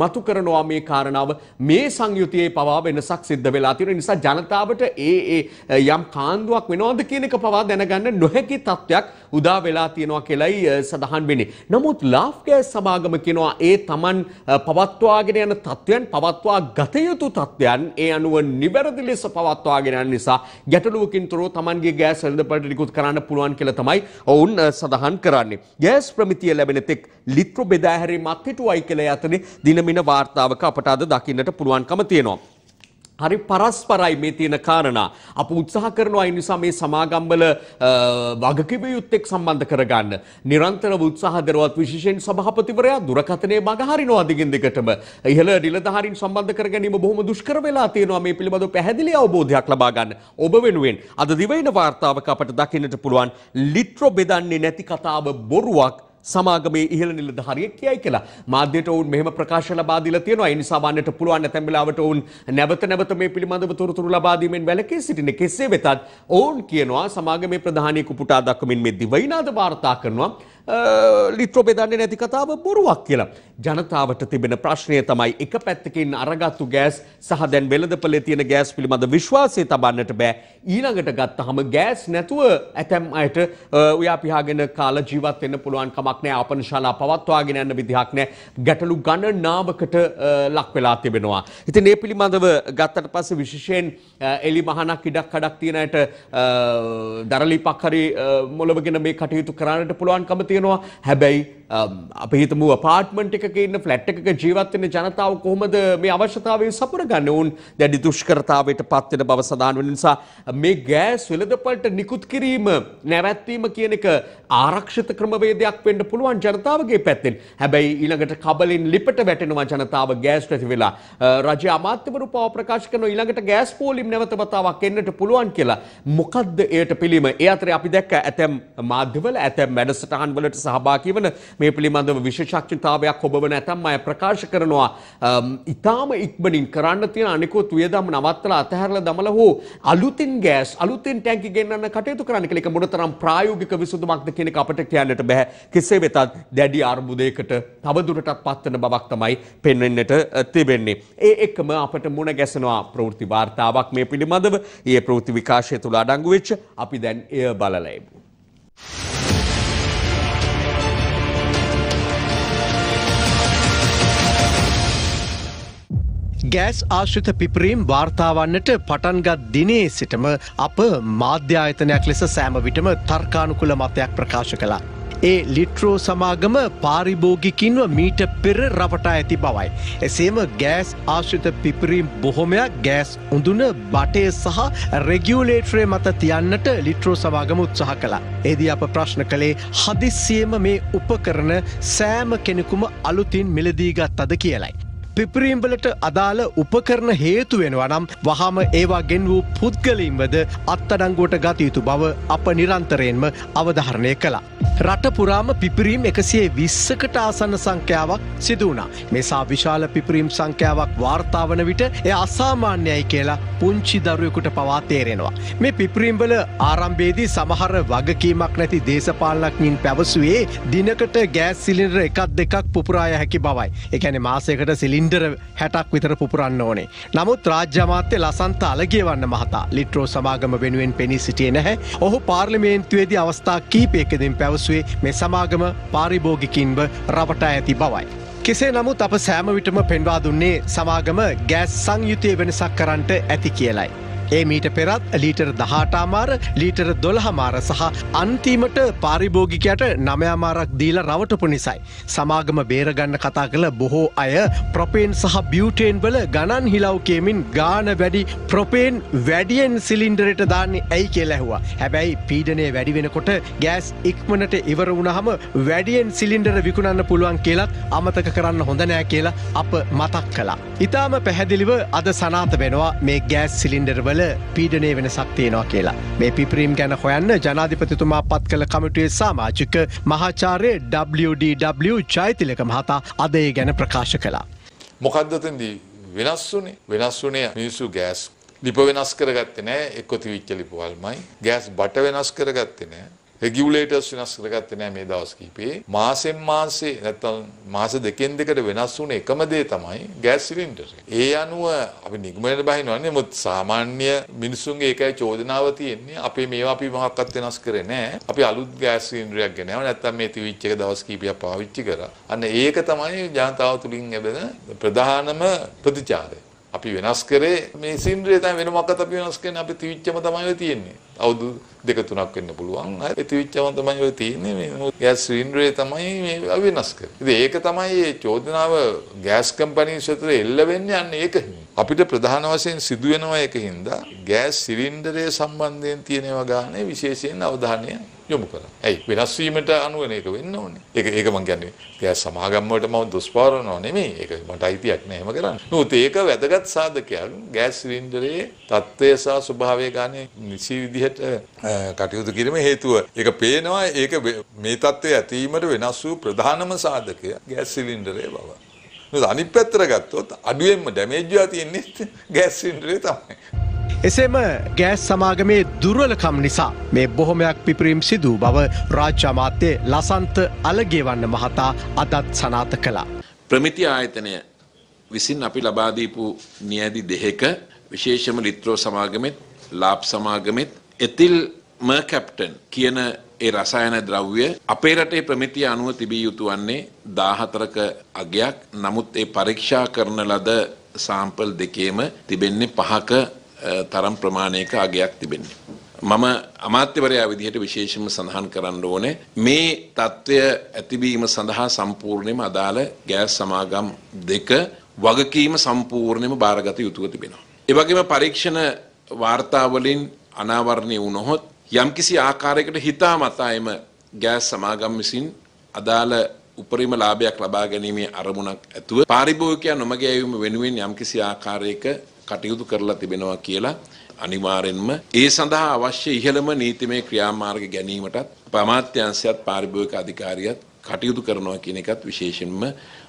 මතු කරනවා මේ කාරණාව මේ සංයුතියේ පවා වෙනසක් සිද්ධ වෙලා තියෙන නිසා ජනතාවට ඒ ඒ යම් කාන්දුවක් වෙනවද කියන එක පවා දැනගන්න නොහැකි තත්ත්වයක් උදා වෙලා තියෙනවා කියලයි අ, සඳහන් වෙන්නේ. නමුත් ලාෆ් ගෑස් සමාගම කියනවා ඒ Taman අ, පවත්වාගෙන යන තත්ත්වයන් පවත්වා ගත යුතු තත්ත්වයන් ඒ අනුව නිවැරදි ලෙස පවත්වාගෙන යන නිසා ගැටලුවකින් තොරව Tamanගේ ගෑස් වෙළඳපළට නිකුත් කරන්න පුළුවන් කියලා තමයි ඔවුන් අ, සඳහන් කරන්නේ. ගෑස් ප්‍රමිතිය ලැබෙන තෙක් ලිත්‍ර බෙදා හැරීම අත්හිටුවයි කියලා යතනේ දිනමින වාර්තාවක අපට අද දකින්නට පුළුවන්කම තියෙනවා. හරි පරස්පරයි මේ තියෙන කාරණා. අප උත්සාහ කරනවා ඒ නිසා මේ සමාගම්වල වගකිව යුත්තෙක් සම්බන්ධ කරගන්න. නිරන්තරව උත්සාහ දරුවත් විශේෂයෙන් සභාපතිවරයා දුරකථනයේ මග හරිනවා දිගින් දිගටම. ඉහළ නිලධාරීන් සම්බන්ධ කර ගැනීම බොහොම දුෂ්කර වෙලා තියෙනවා මේ පිළිබඳව පැහැදිලි අවබෝධයක් ලබා ගන්න. ඔබ වෙනුවෙන් අද දිවයින වාර්තාවක අපට දකින්නට පුළුවන් ලිට්‍රෝ බෙදන්නේ නැති කතාව බොරුවක් සමාගමේ ඉහළ නිලධාරියෙක් කියයි කියලා. මාධ්‍යයට ඔවුන් මෙහෙම ප්‍රකාශ ලබා දීලා තියෙනවා. ඒ නිසා වන්නට පුළුවන් නැතැම් වෙලාවට ඔවුන් නැවත නැවත මේ පිළිබඳව තොරතුරු ලබා දීමෙන් වැළකී සිටින කෙසේ වෙතත් ඔවුන් කියනවා සමාගමේ ප්‍රධානී කුපුටා දක්වමින් මේ දිවයිනාද වාර්තා කරනවා ලිට්‍රෝ බෙදන්නේ නැති කතාව බොරුවක් කියලා. ජනතාවට තිබෙන ප්‍රශ්නය තමයි එක පැත්තකින් අරගත්තු ගෑස් සහ දැන් වෙළඳපොලේ තියෙන ගෑස් පිළිබඳ විශ්වාසය තබන්නට බෑ. ඊළඟට ගත්තහම ගෑස් නැතුව ඇතැම් අයට ඔයා පියාගෙන කාලා ජීවත් වෙන්න පුළුවන් කමක් නෑ ආපනශාලා පවත්වාගෙන යන්න විදිහක් නෑ. ගැටලු ගණනාවකට ලක් වෙලා තිබෙනවා. ඉතින් මේ පිළිබඳව ගත්තට පස්සේ විශේෂයෙන් එලි මහනක් ඉඩක් කඩක් තියෙන අයට දරලිපක් හරි මොළවගෙන මේ කටයුතු කරන්නට පුළුවන්කම තියෙනවා. හැබැයි අපි හිතමු අපාර්ට්මන්ට් එකක ඉන්න ෆ්ලැට් එකක ජීවත් වෙන ජනතාව කොහොමද මේ අවශ්‍යතාවය සපුරගන්නේ? උන් දැඩි දුෂ්කරතාවයට පත් වෙන බව සඳහන් වෙන නිසා මේ ගෑස් වෙළඳපළට නිකුත් කිරීම නැවැත්වීම කියන එක ආරක්ෂිත ක්‍රමවේදයක් වෙන්න පුළුවන් ජනතාවගේ පැත්තෙන්. හැබැයි ඊළඟට කබලින් ලිපට වැටෙනවා ජනතාව ගෑස් නැති වෙලා. රජය අමාත්‍යවරු පව ප්‍රකාශ කරන ඊළඟට ගෑස් පෝලිම් නැවත වතාවක් එන්නට පුළුවන් කියලා. මොකද්ද එයට පිළිම? ඒ අතරේ අපි දැක්ක ඇතැම් මාධ්‍යවල ඇතැම් වැඩසටහන් වලට සහභාගී වන මේ පිළිබඳව විශේෂඥතාවයක් ඔබවන ඇතම් අය ප්‍රකාශ කරනවා ඉතාම ඉක්මනින් කරන්න තියෙන අනිකුත් වියදම් නවත්තලා අතහැරලා දමලා හෝ අලුතින් ගෑස් අලුතින් ටැංකි ගෙන්නන්න කටයුතු කරන්න කියලා ඒක මොනතරම් ප්‍රායෝගික විසඳුමක්ද කියන එක අපිට කියන්නට බෑ. කෙසේ වෙතත් දැඩි අර්බුදයකට තවදුරටත් පත්වන බවක් තමයි පෙන්වෙන්නට තිබෙන්නේ. ඒ එක්කම අපට මුණ ගැසෙනවා ප්‍රවෘත්ති වාර්තාවක් මේ පිළිබඳව. ඒ ප්‍රවෘත්ති විකාශය තුළ අඩංගු වෙච්ච අපි දැන් එය බලලා ගෑස් ආශ්‍රිත පිපරීම් වාර්තාවන්නට පටන්ගත් දිනේ සිටම අප මාධ්‍යායතනයක් ලෙස සෑම විටම තර්කානුකුල මතයක් ප්‍රකාශ කළා. ඒ ලිට්‍රෝ සමාගම පාරිභෝගිකින්ව මීට පෙර රවටා ඇති බවයි. එසේම ගෑස් ආශ්‍රිත පිපරීම් බොහොමයක් ගෑස් උඳුන බටය සහ රෙගියලේට්‍රේ මත තියන්නට ලිට්‍රෝ සමාගම උත්සාහ කලා. එදී අප ප්‍රශ්න කළේ හදිස්සියම මේ උපකරන සෑම කෙනෙකුම අලුතින් මිලදීගත් අද කියලයි. පිපරීම්වලට අදාළ උපකරන හේතු වෙනවා නම් වහම ඒවා ගෙන් වූ පුද්ගලින්වද අත්තඩංගුවට ගතයුතු බව අප නිරන්තරයෙන්ම අවධහරණය කළා. රටපුරාම පිපිරීම් එකසිේ විස්සකට ආසන්න සංඛ්‍යාවක් සිදුවනා. මෙසා විශාල පිපිරීම් සංඛ්‍යාවක් වාර්තාවන විට එය අසාමාන්‍යයි කියලා පුංචි දරුවෙකුට පවා තේරෙනවා. මේ පිපිරීම්වල ආරම්භේදී සමහර වගකීමක් නැති දේශපාලනක්මින් පැවසුවේ දිනකට ගෑස් සිලින්ඩර එකක් දෙකක් පුපුරාය හැකි බවයි. එකැන මාසයකට සිලි සිලින්ඩර හැටක් විතර පුපුරන්න ඕනේ. නමුත් රාජ්‍යමාත්‍ය ලසන්ත අලගේවන්න මහතා ලිට්‍රෝ සමාගම වෙනුවෙන් පෙනී සිටිය නැහැ. ඔහු පාර්ලිමේන්තුවේදී අවස්ථා කීපයකදින් පැවසුවේ මේ සමාගම පාරිභෝගිකින්ව රවටා ඇති බවයි. කෙසේ නමුත් අප සෑම විටම පෙන්වා දුන්නේ සමාගම ගෑස් සංයුතය වෙනසක් කරන්නට ඇති කියලයි. ඒ මීට පෙරත් ලීටර් දහටාමාර ලීටර් දොළහමාර සහ අන්තිමට පාරිභෝගිකයට නමයාමාරක් දීල රවටපු නිසයි. සමාගම බේරගන්න කතා කළ බොහෝ අය ප්‍රපේන් සහ බියුටේන් වල ගණන් හිලව්කේමින් ගාන වැඩි ප්‍රපේන් වැඩියෙන් සිලින්ඩරට දාන්නේ ඇයි කියලැහවා. හැබැයි පීඩනය වැඩි වෙනකොට ගෑස් ඉක්මනට ඉවර වුණහම වැඩියෙන් සිලින්ඩර විකුණන්න පුළුවන් කියලත් අමතක කරන්න හොඳ නෑ කියලා අප මතක් කලා. ඉතාම පැහැදිලිව අද සනාත වෙනවා මේ ගෑස් සිලින්ඩර්වල පීඩනය වෙනසක් තියෙනවා කියලා. මේ පිපරීම් ගැන හොයන්න ජනාධිපතිතුමා පත් කළ කමිටුවේ සාමාජික මහාචාරය WDW ජයතිලක මහතා අදේ ගැන ප්‍රකාශ කළා. මොකක්දතන්දී වෙනස් වනේ. වෙනස් වනේ මිනිස්සු ගෑස් ලිප වෙනස් කරගත්තේ නෑ. එක්කොති විච්ච ලිපවල්මයි. ගෑස් බට වෙනස් කරගත්තේ නෑ. රෙගියුලේටර්ස් වෙනස් කරගත්තේ නෑ මේ දවස් කිහිපේ. මාසෙන් මාසේ නැත්තම් මාස දෙකෙන් දෙකට වෙනස් වුණ එකම දේ තමයි ගෑස් සිලින්ඩර්. ඒ අනුව අපි නිගමනයට බහිනවා නේ මොකද සාමාන්‍ය මිනිසුන්ගේ ඒකයි චෝදනාව තියෙන්නේ. අපේ මේවා අපි මොකක්වත් වෙනස් කරේ නෑ. අපි අලුත් ගෑස් සිලින්ඩරයක් ගෙනාවා නැත්තම් මේ තිවිච් එක දවස් කිහිපයක් පාවිච්චි කරා. අන්න ඒක තමයි ජනතාව තුලින් ලැබෙන ප්‍රධානම ප්‍රතිචාරය. අපි වෙනස් කරේ මේ සින්ද්‍රය තමයි වෙන මොකක්ද අපි වෙනස් කරන්නේ අපි තිවිච්චම තමයි තියෙන්නේ. අවුරුදු දෙක තුනක් වෙන්න පුළුවන්. ඒ තිවිච්චම තමයි ඔය තියෙන්නේ මේ ගෑස් සිලින්ඩරේ තමයි මේ වෙනස් කරේ. ඉතින් ඒක තමයි මේ චෝදනාව ගෑස් කම්පැනිස් අතර එල්ල වෙන්නේ අන්න ඒක අපිට ප්‍රධාන වශයෙන් සිදු වෙනවා ඒකින්ද ගෑස් සිලින්ඩරය සම්බන්ධයෙන් තියෙනවා ගානේ විශේෂයෙන් අවධානය යොමු කරා. ඇයි වෙනස් වීමට අනුව මේක වෙන්න ඕනේ. ඒක ඒක මං කියන්නේ ගෑස් සමාගම් වලට මම දොස් පාරනවා නෙමෙයි. ඒක මට අයිතියක් නෑ එහෙම කරන්න. නමුත් ඒක වැදගත් සාධකයක්. ගෑස් සිලින්ඩරයේ තත්ත්වය සහ ස්වභාවය ගානේ නිසි විදිහට කටයුතු කිරීම හේතුව. ඒක පේනවා ඒක මේ තත්ත්වය ඇතිවීමට වෙනස් වූ ප්‍රධානම සාධකය ගෑස් සිලින්ඩරයේ බව. අනිත් පැත්තට ගත්තොත් අඩුවෙන්ම ඩැමේජ් වෙලා තියෙන්නේ ගෑස් සිලින්ඩරේ තමයි. එසේම ගෑස් සමාගමේ දුර්වලකම් නිසා මේ බොහොමයක් පිපිරීම් සිදූ බව රාජ්‍ය අමාත්‍ය ලසන්ත අලගේවන්න මහතා අදත් සනාත කළා. ප්‍රමිති ආයතනය විසින් අපි ලබාදීපු නියැදි දෙහෙක විශේෂම ලිත්‍රෝ සමාගමෙත් ලාප් සමාගමෙත් එතිල් මර්කැප්ටන් කියන ඒ රසායන ද්‍රව්‍ය අපේ රටේ ප්‍රමිතිය අනුව තිබිය යුතු වන්නේ දාහතරක අගයක් නමුත් ඒ පරීක්ෂා කරන ලද සාම්පල් දෙකේම තිබෙන්නේ පහක තරම් ප්‍රමාණයක අගයක් තිබෙන්නේ. මම අමාත්‍යවරයා විදිහට විශේෂම සඳහන් කරන්න ඕනේ මේ తත්වය ඇතිවීම සඳහා සම්පූර්ණයෙන්ම අදාළ ගෑස් සමාගම් දෙක වගකීම සම්පූර්ණයෙන්ම බාරගත යුතුව තිබෙනවා. ඒ වගේම පරීක්ෂණ වාර්තාවලින් අනාවරණය වුණොත් යම්කිසි ආකාරයකට හිතාමතා එම ගෑස් සමාගම් විසින් අදාළ උපරිම ලාභයක් ලබා ගැනීමේ අරමුණක් ඇතුව පාරිභෝගිකයන් නොමග යැවීම වෙනුවෙන් යම්කිසි ආකාරයක කටයුතු කරලා තිබෙනවා කියලා අනිවාර්යෙන්ම ඒ සඳහා අවශ්‍ය ඉහළම නීතිමය ක්‍රියාමාර්ග ගැනීමටත් අමාත්‍යංශයත් පාරිභෝගික අධිකාරියත් කටයුතු කරනවා කියන එකත් විශේෂයෙන්ම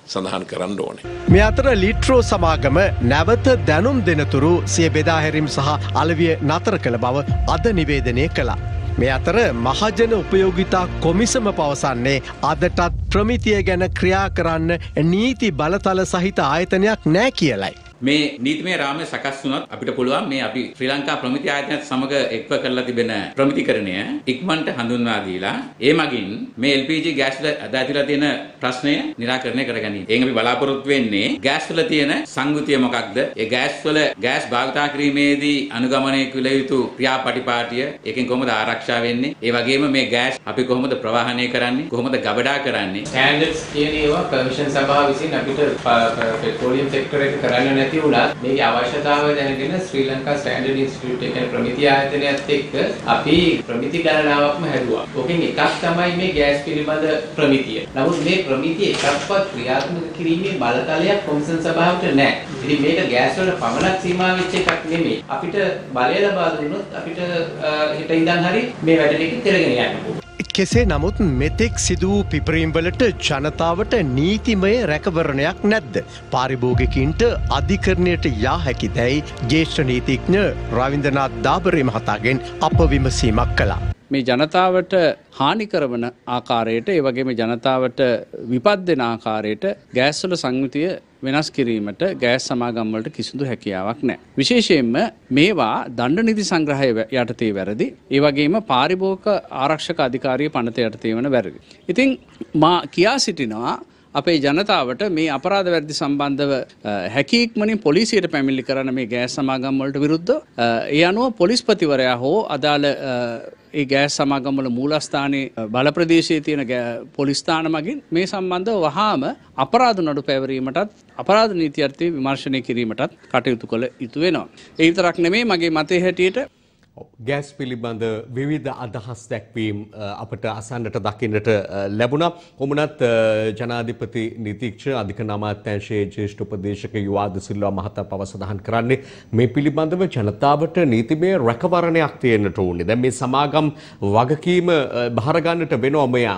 සඳහන් කරන්න ඕනේ. මේ අතර ලිට්‍රෝ සමාගම නැවත දැනුම් දෙනතුරු සිය බෙදාහැරීම් සහ අලවිය නතර කළ බව අද නිවේදනය කළා. මේ අතර මහජන උපයෝගිතා කොමිසම පවසන්නේ අදටත් ප්‍රමිතිය ගැන ක්‍රියා කරන්න නීති බලතල සහිත ආයතනයක් නෑ කියලයි. මේ නීතිමය රාමය සකස් වුණොත් අපිට පුළුවන් මේ අපි ශ්‍රී ලංකා ප්‍රමිති ආයතනයත් සමග එක්ව කරලා තිබෙන ප්‍රමිතිකරණය ඉක්මනට හඳුන්වා දීලා ඒ මගින් මේ LPG ගෑස් වල අද ඇතිලා තියෙන ප්‍රශ්නය निराකරණය කර ගැනීම. එයින් අපි බලාපොරොත්තු වෙන්නේ ගෑස් වල තියෙන සංගුතිය මොකක්ද? ඒ ගෑස් වල ගෑස් භාවිතා කිරීමේදී අනුගමනය කළ යුතු ක්‍රියාපටිපාටිය ඒකෙන් කොහොමද ආරක්ෂා වෙන්නේ? ඒ වගේම මේ ගෑස් අපි කොහොමද ප්‍රවාහනය කරන්නේ? කොහොමද ගබඩා කරන්නේ? ස්ටෑන්ඩඩ්ස් කියන ඒවා කමිෂන් සභාව විසින් අපිට පෙට්‍රෝලියම් සෙක්ටර් එක කරන්න නැති නැති වුණත් මේකේ අවශ්‍යතාවය දැනගෙන ශ්‍රී ලංකා ස්ටෑන්ඩඩ් ඉන්ස්ටිටියුට් එකේ ප්‍රමිති ආයතනයත් එක්ක අපි ප්‍රමිති ගණනාවක්ම හැදුවා. ඕකෙන් එකක් තමයි මේ ගෑස් පිළිබඳ ප්‍රමිතිය. නමුත් මේ ප්‍රමිතිය එකක්වත් ක්‍රියාත්මක කිරීමේ බලතලයක් කොමිසම් සභාවට නැහැ. ඉතින් මේක ගෑස් වලට පමණක් සීමා වෙච්ච එකක් නෙමෙයි. අපිට බලය ලබා දුන්නොත් අපිට හෙට ඉඳන් හරි මේ වැඩ ටික කරගෙන යන්න පුළුවන්. කෙසේ නමුත් මෙතෙක් සිදුවූ පිපරීම්වලට ජනතාවට නීතිමය රැකවරණයක් නැද්ද. පාරිභෝගිකින්ට අධිකරණයට යා හැකි දැයි ජේෂ්ඨ නීතිඥ රවින්දනාත් දාබරේ මහතාගෙන් අප විමසීමක් කළා. මේ ජනතාවට හානි කරවන ආකාරයට ඒ වගේම ජනතාවට විපත් දෙන ආකාරයට ගෑස්වල සංයුතිය වෙනස් කිරීමට ගෑස් සමාගම් වලට කිසිදු හැකියාවක් නැහැ. විශේෂයෙන්ම මේවා දණ්ඩ නිධි සංග්‍රහය යටතේ වැරදි. ඒ වගේම පාරිභෝගික ආරක්ෂක අධිකාරිය පනත යටතේ වන වැරදි. ඉතින් මා කියා සිටිනවා අපේ ජනතාවට මේ අපරාධ වැරදි සම්බන්ධව හැකික්මනින් පොලිසියට පැමිණිලි කරන මේ ගෑස් සමාගම් වලට විරුද්ධ ඒ අනුව පොලිස්පතිවරයා හෝ අදාළ ඒ ගෑස් සමාගම්වල මූලස්ථානයේ බල ප්‍රදේශයේ තියෙන පොලිස්ථාන මගින් මේ සම්බන්ධව වහාම අපරාධ නඩු පැවරීමටත් අපරාධ නීති අර්ථය විමර්ශනය කිරීමටත් කටයුතු කළ යුතු වෙනවා. ඒ විතරක් නෙමෙයි මගේ මතය හැටියට ගෑස් පිළිබඳ විවිධ අදහස් දැක්වීම් අපට අසන්නට දකින්නට ලැබුණා. කොමුණත් ජනාධිපති නීතිඥ අධික අමාත්‍යාංශයේ ජ්‍යෙෂ්ඨ උපදේශක යුවාද සිල්වා මහතා පව සඳහන් කරන්නේ මේ පිළිබඳව ජනතාවට නීතිමය රැකවරණයක් තියෙන්නට ඕනේ. දැන් මේ සමාගම් වගකීම බහර ගන්නට වෙනවා මේ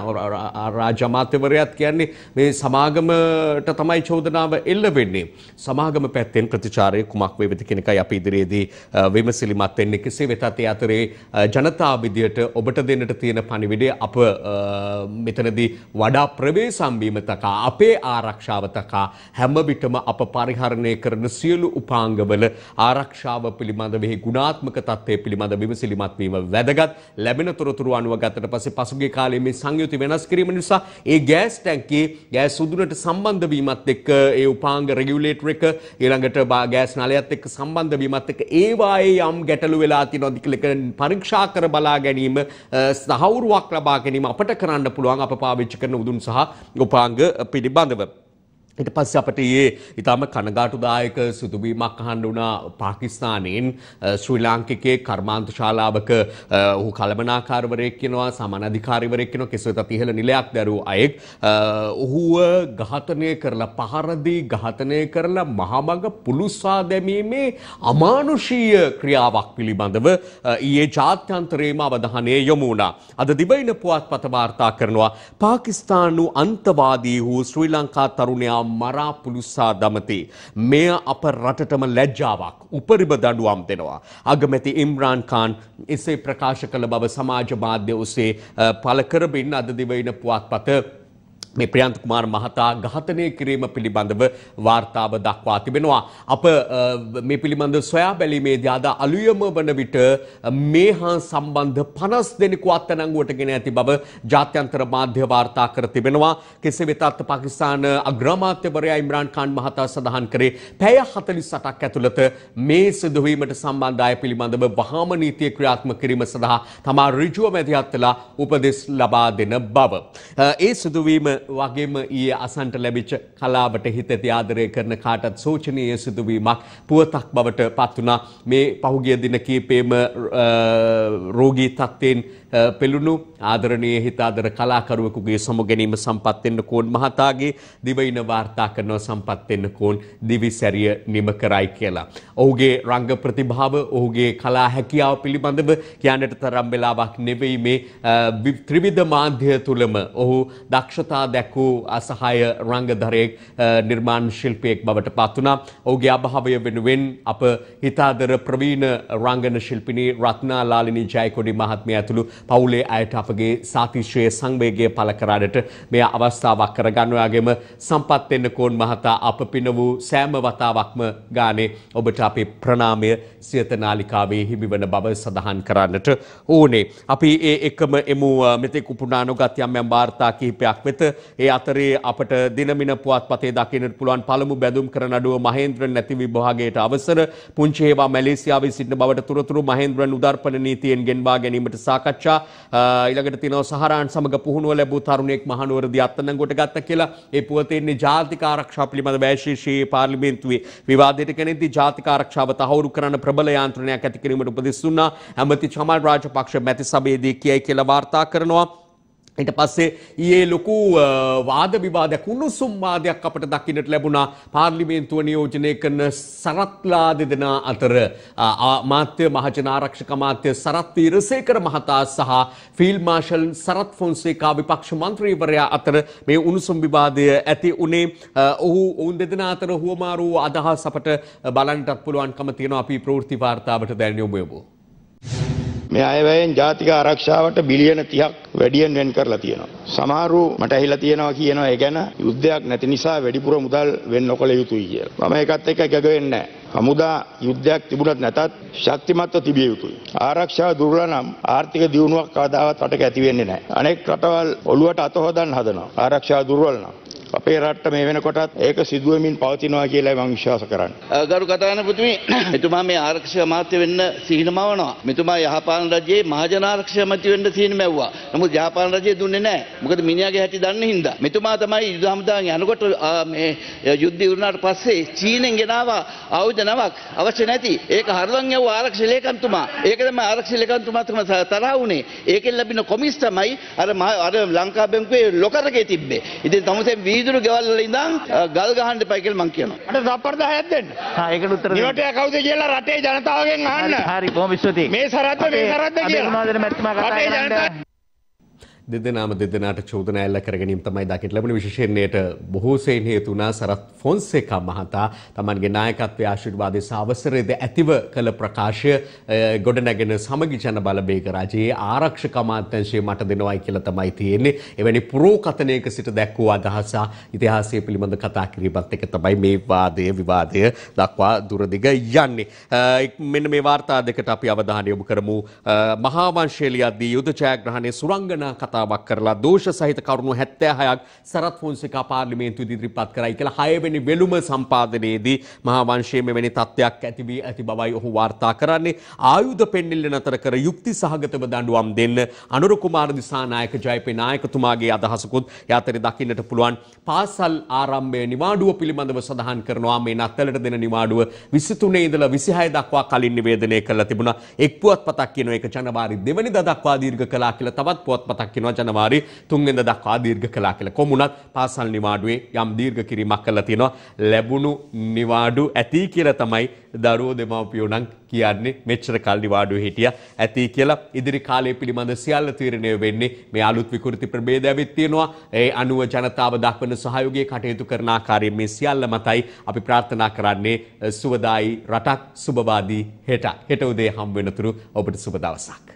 රාජ්‍ය අමාත්‍යවරයාත් කියන්නේ මේ සමාගමට තමයි චෝදනාව එල්ල වෙන්නේ. සමාගම පැත්තෙන් ප්‍රතිචාරය කුමක් වේවිද කියන එකයි අපි ඉදිරියේදී විමසිලිමත් වෙන්නේ කෙසේ වෙතත් ඒ අතරේ ජනතා විදියට ඔබට දෙන්නට තියෙන පණිවිඩය අප මෙතනදී වඩා ප්‍රවේශම්වීම තකා අපේ ආරක්ෂාව තකා හැම විටම අප පරිහරණය කරන සියලු උපාංගවල ආරක්ෂාව පිළිබඳ මෙහි ගුණාත්මක තත්ත්වය පිළිබඳ විමසිලිමත් වීම වැදගත්. ලැබෙන තොරතුරු අනුව ගතට පස්සේ පසුගිය කාලේ මේ සංයුති වෙනස් කිරීම නිසා ඒ ගෑස් ටැංකියේ ගෑස් සුදුනට සම්බන්ධ වීමත් එක්ක ඒ උපාංග රෙගියුලේටර් එක ඊළඟට ගෑස් නලයත් එක්ක සම්බන්ධ වීමත් එක්ක ඒවායේ යම් ගැටලු වෙලා තියෙනවා දිකලක පරීක්ෂා කර බලා ගැනීම සහවුරුවක් ලබා ගැනීම අපට කරන්න පුළුවන් අප පාවිච්චි කරන උදුන් සහ උපාංග පිළිබඳව. ඊට පස්සේ අපට ඊයේ ඊටම කනගාටුදායක සිදුවීමක් අහන්න වුණා පාකිස්තානයෙන් ශ්‍රී ලාංකිකයේ කර්මාන්ත ශාලාවක ඔහු කළමනාකාරවරයෙක් කියනවා සමාන අධිකාරිවරයෙක් කියනවා කෙසේවත් ඉහළ නිලයක් දරූ අයෙක් ඔහුව ඝාතනය කරලා පහර දී ඝාතනය කරලා මහමග පුලුස්වා දැමීමේ අමානුෂීය ක්‍රියාවක් පිළිබඳව ඊයේ ජාත්‍යන්තරයේම අවධානය යොමු වුණා. අද දිවයින පුවත්පත වාර්තා කරනවා පාකිස්තානු අන්තවාදී වූ ශ්‍රී ලංකා තරුණයා මරා පුලුස්සා දමති. මෙය අප රටටම ලැජ්ජාවක් උපරිම දඩුවම් දෙනවා. අගමැති ඉම්රාන් කාන් එසේ ප්‍රකාශ කළ බව සමාජ මාධ්‍ය ඔස්සේ අ, පළ කරමින් අද දිවයින පුවත්පත මේ ප්‍රියන්ත කුමාර මහතා ඝාතනය කිරීම පිළිබඳව වාර්තාව දක්වා තිබෙනවා. අප අ, මේ පිළිබඳ සොයා බැලීමේදී අද අලුයම වන විට අ, මේ හා සම්බන්ධ 50 දෙනෙකු අත්අඩංගුවට ගෙන ඇති බව ජාත්‍යන්තර මාධ්‍ය වාර්තා කර තිබෙනවා. කෙසේ වෙතත් පාකිස්තාන අග්‍රාමාත්‍යවරයා ඉම්රාන් ખાන් මහතා සඳහන් කරේ පැය 48ක් ඇතුළත මේ සිදුවීමට සම්බන්ධ අය පිළිබඳව වහාම නීතිය ක්‍රියාත්මක කිරීම සඳහා තමා ඍජුව මැදිහත් වෙලා උපදෙස් ලබා දෙන බව. අ, ඒ සිදුවීම වගේම ඊයේ අසන්ට ලැබිච්ච කලාවට හිත ඇති ආදරය කරන කාටත් සෝචනීය සිදුවීමක් පුවතක් බවට පත් වුණා. මේ පහුගිය දින කීපෙම අ, රෝගී තත්ත්වයෙන් අ, පෙළුණු ආදරණීය හිතාදර කලාකරුවෙකුගේ සමුගැනීම සම්පත් වෙන්න කෝන් මහතාගේ දිවයින වාර්තා කරනවා සම්පත් වෙන්න කෝන් දිවිසැරිය නිම කරයි කියලා. ඔහුගේ රංග ප්‍රතිභාව ඔහුගේ කලා හැකියාව පිළිබඳව කියන්නට තරම් වෙලාවක් නෙවෙයි මේ අ, වි- ත්‍රිවිධ මාධ්‍ය තුලම ඔහු දක්ෂතා දැක්වූ අසහාය රංගධරයෙක් අ, නිර්මාණ ශිල්පියෙක් බවට පත් වුණා. ඔහුගේ අභාවය වෙනුවෙන් අප හිතාදර ප්‍රවීණ රංගන ශිල්පිනී රත්නා ලාලිනී ජයකොඩි මහත්මිය ඇතුළු පවුලේ අයට අපගේ සාතිශ්‍රය සංවේගය පළ කරන්නට මේ අවස්ථාවක් කරගන්න වගේම සම්පත් වෙන්න කෝන් මහතා අප පින වූ සෑම වතාවක්ම ගානේ ඔබට අපේ ප්‍රණාමය සියත නාලිකාවේ හිමිවන බව සඳහන් කරන්නට ඕනේ. අපි ඒ එකම එමු අ, මෙතෙක් උපුනා නොගත් යම් යම් වාර්තා කිහිපයක් වෙත ඒ අතරේ අපට දිනමින පුවත්පතේ දකින්නට පුළුවන් පළමු බැදුම් කරන නඩුව මහේන්ද්‍රන් නැති විභාගයට අවසර පුංචි හේවා මැලේසියාවේ සිටින බවට තොරතුරු මහේන්ද්‍රන් උදර්පණ නීතියෙන් ගෙන්වා ගැනීමට සාකච්ඡා අ, ඊළඟට තියෙනවා සහරාන් සමග පුහුණුව ලැබූ තරුණයෙක් මහනුවරදී අත්අඩංගුවට ගත්ත කියලා. ඒ පුවතේ ඉන්නේ ජාතික ආරක්ෂා පිළිබඳ වැශීෂී පාර්ලිමේන්තුවේ විවාදයට කැනෙද්දී ජාතික ආරක්ෂාව තහවුරු කරන්න ප්‍රබල යාන්ත්‍රණයක් ඇති කිරීමට උපදෙස් දුන්නා. ඇමති චමල් රාජපක්ෂ මැති සභයේදී කියයි කියලා වාර්තා කරනවා. ඊට පස්සේ ඊයේ ලොකු අ, වාද විවාදයක් උණුසුම් වාදයක් අපට දකින්නට ලැබුණා. පාර්ලිමේන්තුව නියෝජනය කරන සරත්ලා දෙදෙනා අතර අ, ආ- මාත්‍ය මහජන ආරක්ෂක මාත්‍ය සරත් වීරසේකර මහතා සහ ෆීල්ඩ් මාර්ෂල් සරත් ෆොන්සේකා විපක්ෂ මන්ත්‍රීවරයා අතර මේ උණුසුම් විවාදය ඇති උනේ. අ, ඔහු ඔවුන් දෙදෙනා අතර හුවමාරු අදහස් අපට බලන්නටත් පුළුවන්කම තියෙනවා. අපි ප්‍රවෘත්ති වාර්තාවට දැන් යොමු වෙමු. මේ අයවැයෙන් ජාතික ආරක්ෂාවට බිලියන 30ක් වැඩියෙන් වෙන් කරලා තියෙනවා. සමහරු මට ඇහිලා තියෙනවා කියනවා ඒ ගැන යුද්ධයක් නැති නිසා වැඩිපුර මුදල් වෙන් නොකළ යුතුයි කියලා. මම ඒකත් එක්ක එකග වෙන්නේ නැහැ. හමුදා යුද්ධයක් තිබුණත් නැතත් ශක්තිමත්ව තිබිය යුතුයි. ආරක්ෂාව දුර්වල නම් ආර්ථික දියුණුවක් කවදාවත් රටක ඇති වෙන්නේ නැහැ. අනෙක් රටවල් ඔළුවට අත හොදන්න හදනවා. ආරක්ෂාව දුර්වල නම්. අපේ රට්ට මේ වෙනකොටත් ඒක සිදුවමින් පවතිනවා කියලා මම විශ්වාස කරන්නේ. ගරු කතානපතිතුමි මෙතුමා මේ ආරක්ෂක අමාත්‍ය වෙන්න සිහිනමවනවා. මෙතුමා යහපාලන රජයේ මහජන ආරක්ෂක අමාත්‍ය වෙන්න සිහින මැව්වා. නමුත් යහපාලන රජය දුන්නේ නැහැ. මොකද මිනිහාගේ හැටි දන්න හින්දා. මෙතුමා තමයි යුද හමුදාන් යනකොට ආ, මේ යුද්ධය ඉවරනාට පස්සේ චීනෙන් ගෙනාව ආයුධ නවක් අවශ්‍ය නැති. ඒක හරවන් යව ආරක්ෂක ලේකම්තුමා. ඒක තමයි ආරක්ෂක ලේකම්තුමා තමයි තරහ වුණේ. ඒකෙන් ලැබෙන කොමිස් තමයි අර මහ- අර ලංකා බැංකුවේ ලොකරකේ තිබ්බේ. ඉතින් තමුසේ වීදුරු ගෙවල් වල ඉඳන් ගල් ගහන්න එපා කියලා මං කියනවා. මට තප්පර 10ක් දෙන්න. හා ඒකට උත්තර දෙන්න. නිවටය කවුද කියලා රටේ ජනතාවගෙන් අහන්න. හරි බොහොම ස්තුතියි. මේ සරත්ද මේ සරත්ද කියලා. අබේ මැතිතුමා කතා කරන්නේ. දෙදෙනාම දෙදෙනාට චෝදනා එල්ල කර ගැනීම තමයි දකිට ලැබෙන විශේෂයෙන්ට බොහෝ සෙයින් හේතු වුණා සරත් ෆොන්සේකා මහතා තමන්ගේ නායකත්වයේ ආශිර්වාදයේ සාවසරයේද ඇතිව කළ ප්‍රකාශය අ, ගොඩනැගෙන සමගි ජන බලවේග රජයේ ආරක්ෂක අමාත්‍යංශය මට දෙනවයි කියලා තමයි තියෙන්නේ. එවැනි පුරෝකථනයක සිට දැක්වූ අදහස ඉතිහාසය පිළිබඳ කතා කිරීමත් එක තමයි මේ වාදය විවාදය දක්වා දුරදිග යන්නේ. අ, මෙන්න මේ වාර්තා දෙකට අපි අවධානය යොමු කරමු. අ, මහා වංශය ලියද්දී යුද ජයග්‍රහණයේ සුරංගනා කතාවක් කරලා දෝෂ සහිත කරුණු 76ක් සරත් ෆොන්සේකා පාර්ලිමේන්තුවේ ඉදිරිපත් කරයි කියලා 6 වෙනි වෙළුම සම්පාදනයේදී මහා වංශයේ මෙවැනි තත්ත්වයක් ඇති වී ඇති බවයි ඔහු වාර්තා කරන්නේ. ආයුධ පෙන්නිල්ල නතර කර යුක්ති සහගතව දඬුවම් දෙන්න අනුර කුමාර දිසානායක ජයපේ නායකතුමාගේ අදහසකුත් යාතරේ දකින්නට පුළුවන්. පාසල් ආරම්භය නිවාඩුව පිළිබඳව සඳහන් කරනවා මේ නත්තලට දෙන නිවාඩුව 23 ඉඳලා 26 දක්වා කලින් නිවේදනය කරලා තිබුණා. එක් පුවත්පතක් කියනවා ඒක ජනවාරි දෙවනිදා දක්වා දීර්ඝ කළා කියලා තවත් පුවත්පතක් කියනවා තියෙනවා ජනවාරි 3 වෙනිදා දක්වා දීර්ඝ කළා කියලා. කොමුණත් පාසල් නිවාඩුවේ යම් දීර්ඝ කිරීමක් කළා තියෙනවා. ලැබුණු නිවාඩු ඇති කියලා තමයි දරුවෝ දෙමව්පියෝ නම් කියන්නේ මෙච්චර කල් නිවාඩුවේ හිටියා ඇති කියලා ඉදිරි කාලය පිළිබඳ සියල්ල තීරණය වෙන්නේ මේ අලුත් විකෘති ප්‍රභේද ඇවිත් තියෙනවා. ඒ අනුව ජනතාව දක්වන සහයෝගය කටයුතු කරන ආකාරයෙන් මේ සියල්ල මතයි අපි ප්‍රාර්ථනා කරන්නේ සුවදායි රටක් සුබවාදී හෙට. හෙට උදේ හම් වෙනතුරු ඔබට සුබ දවසක්.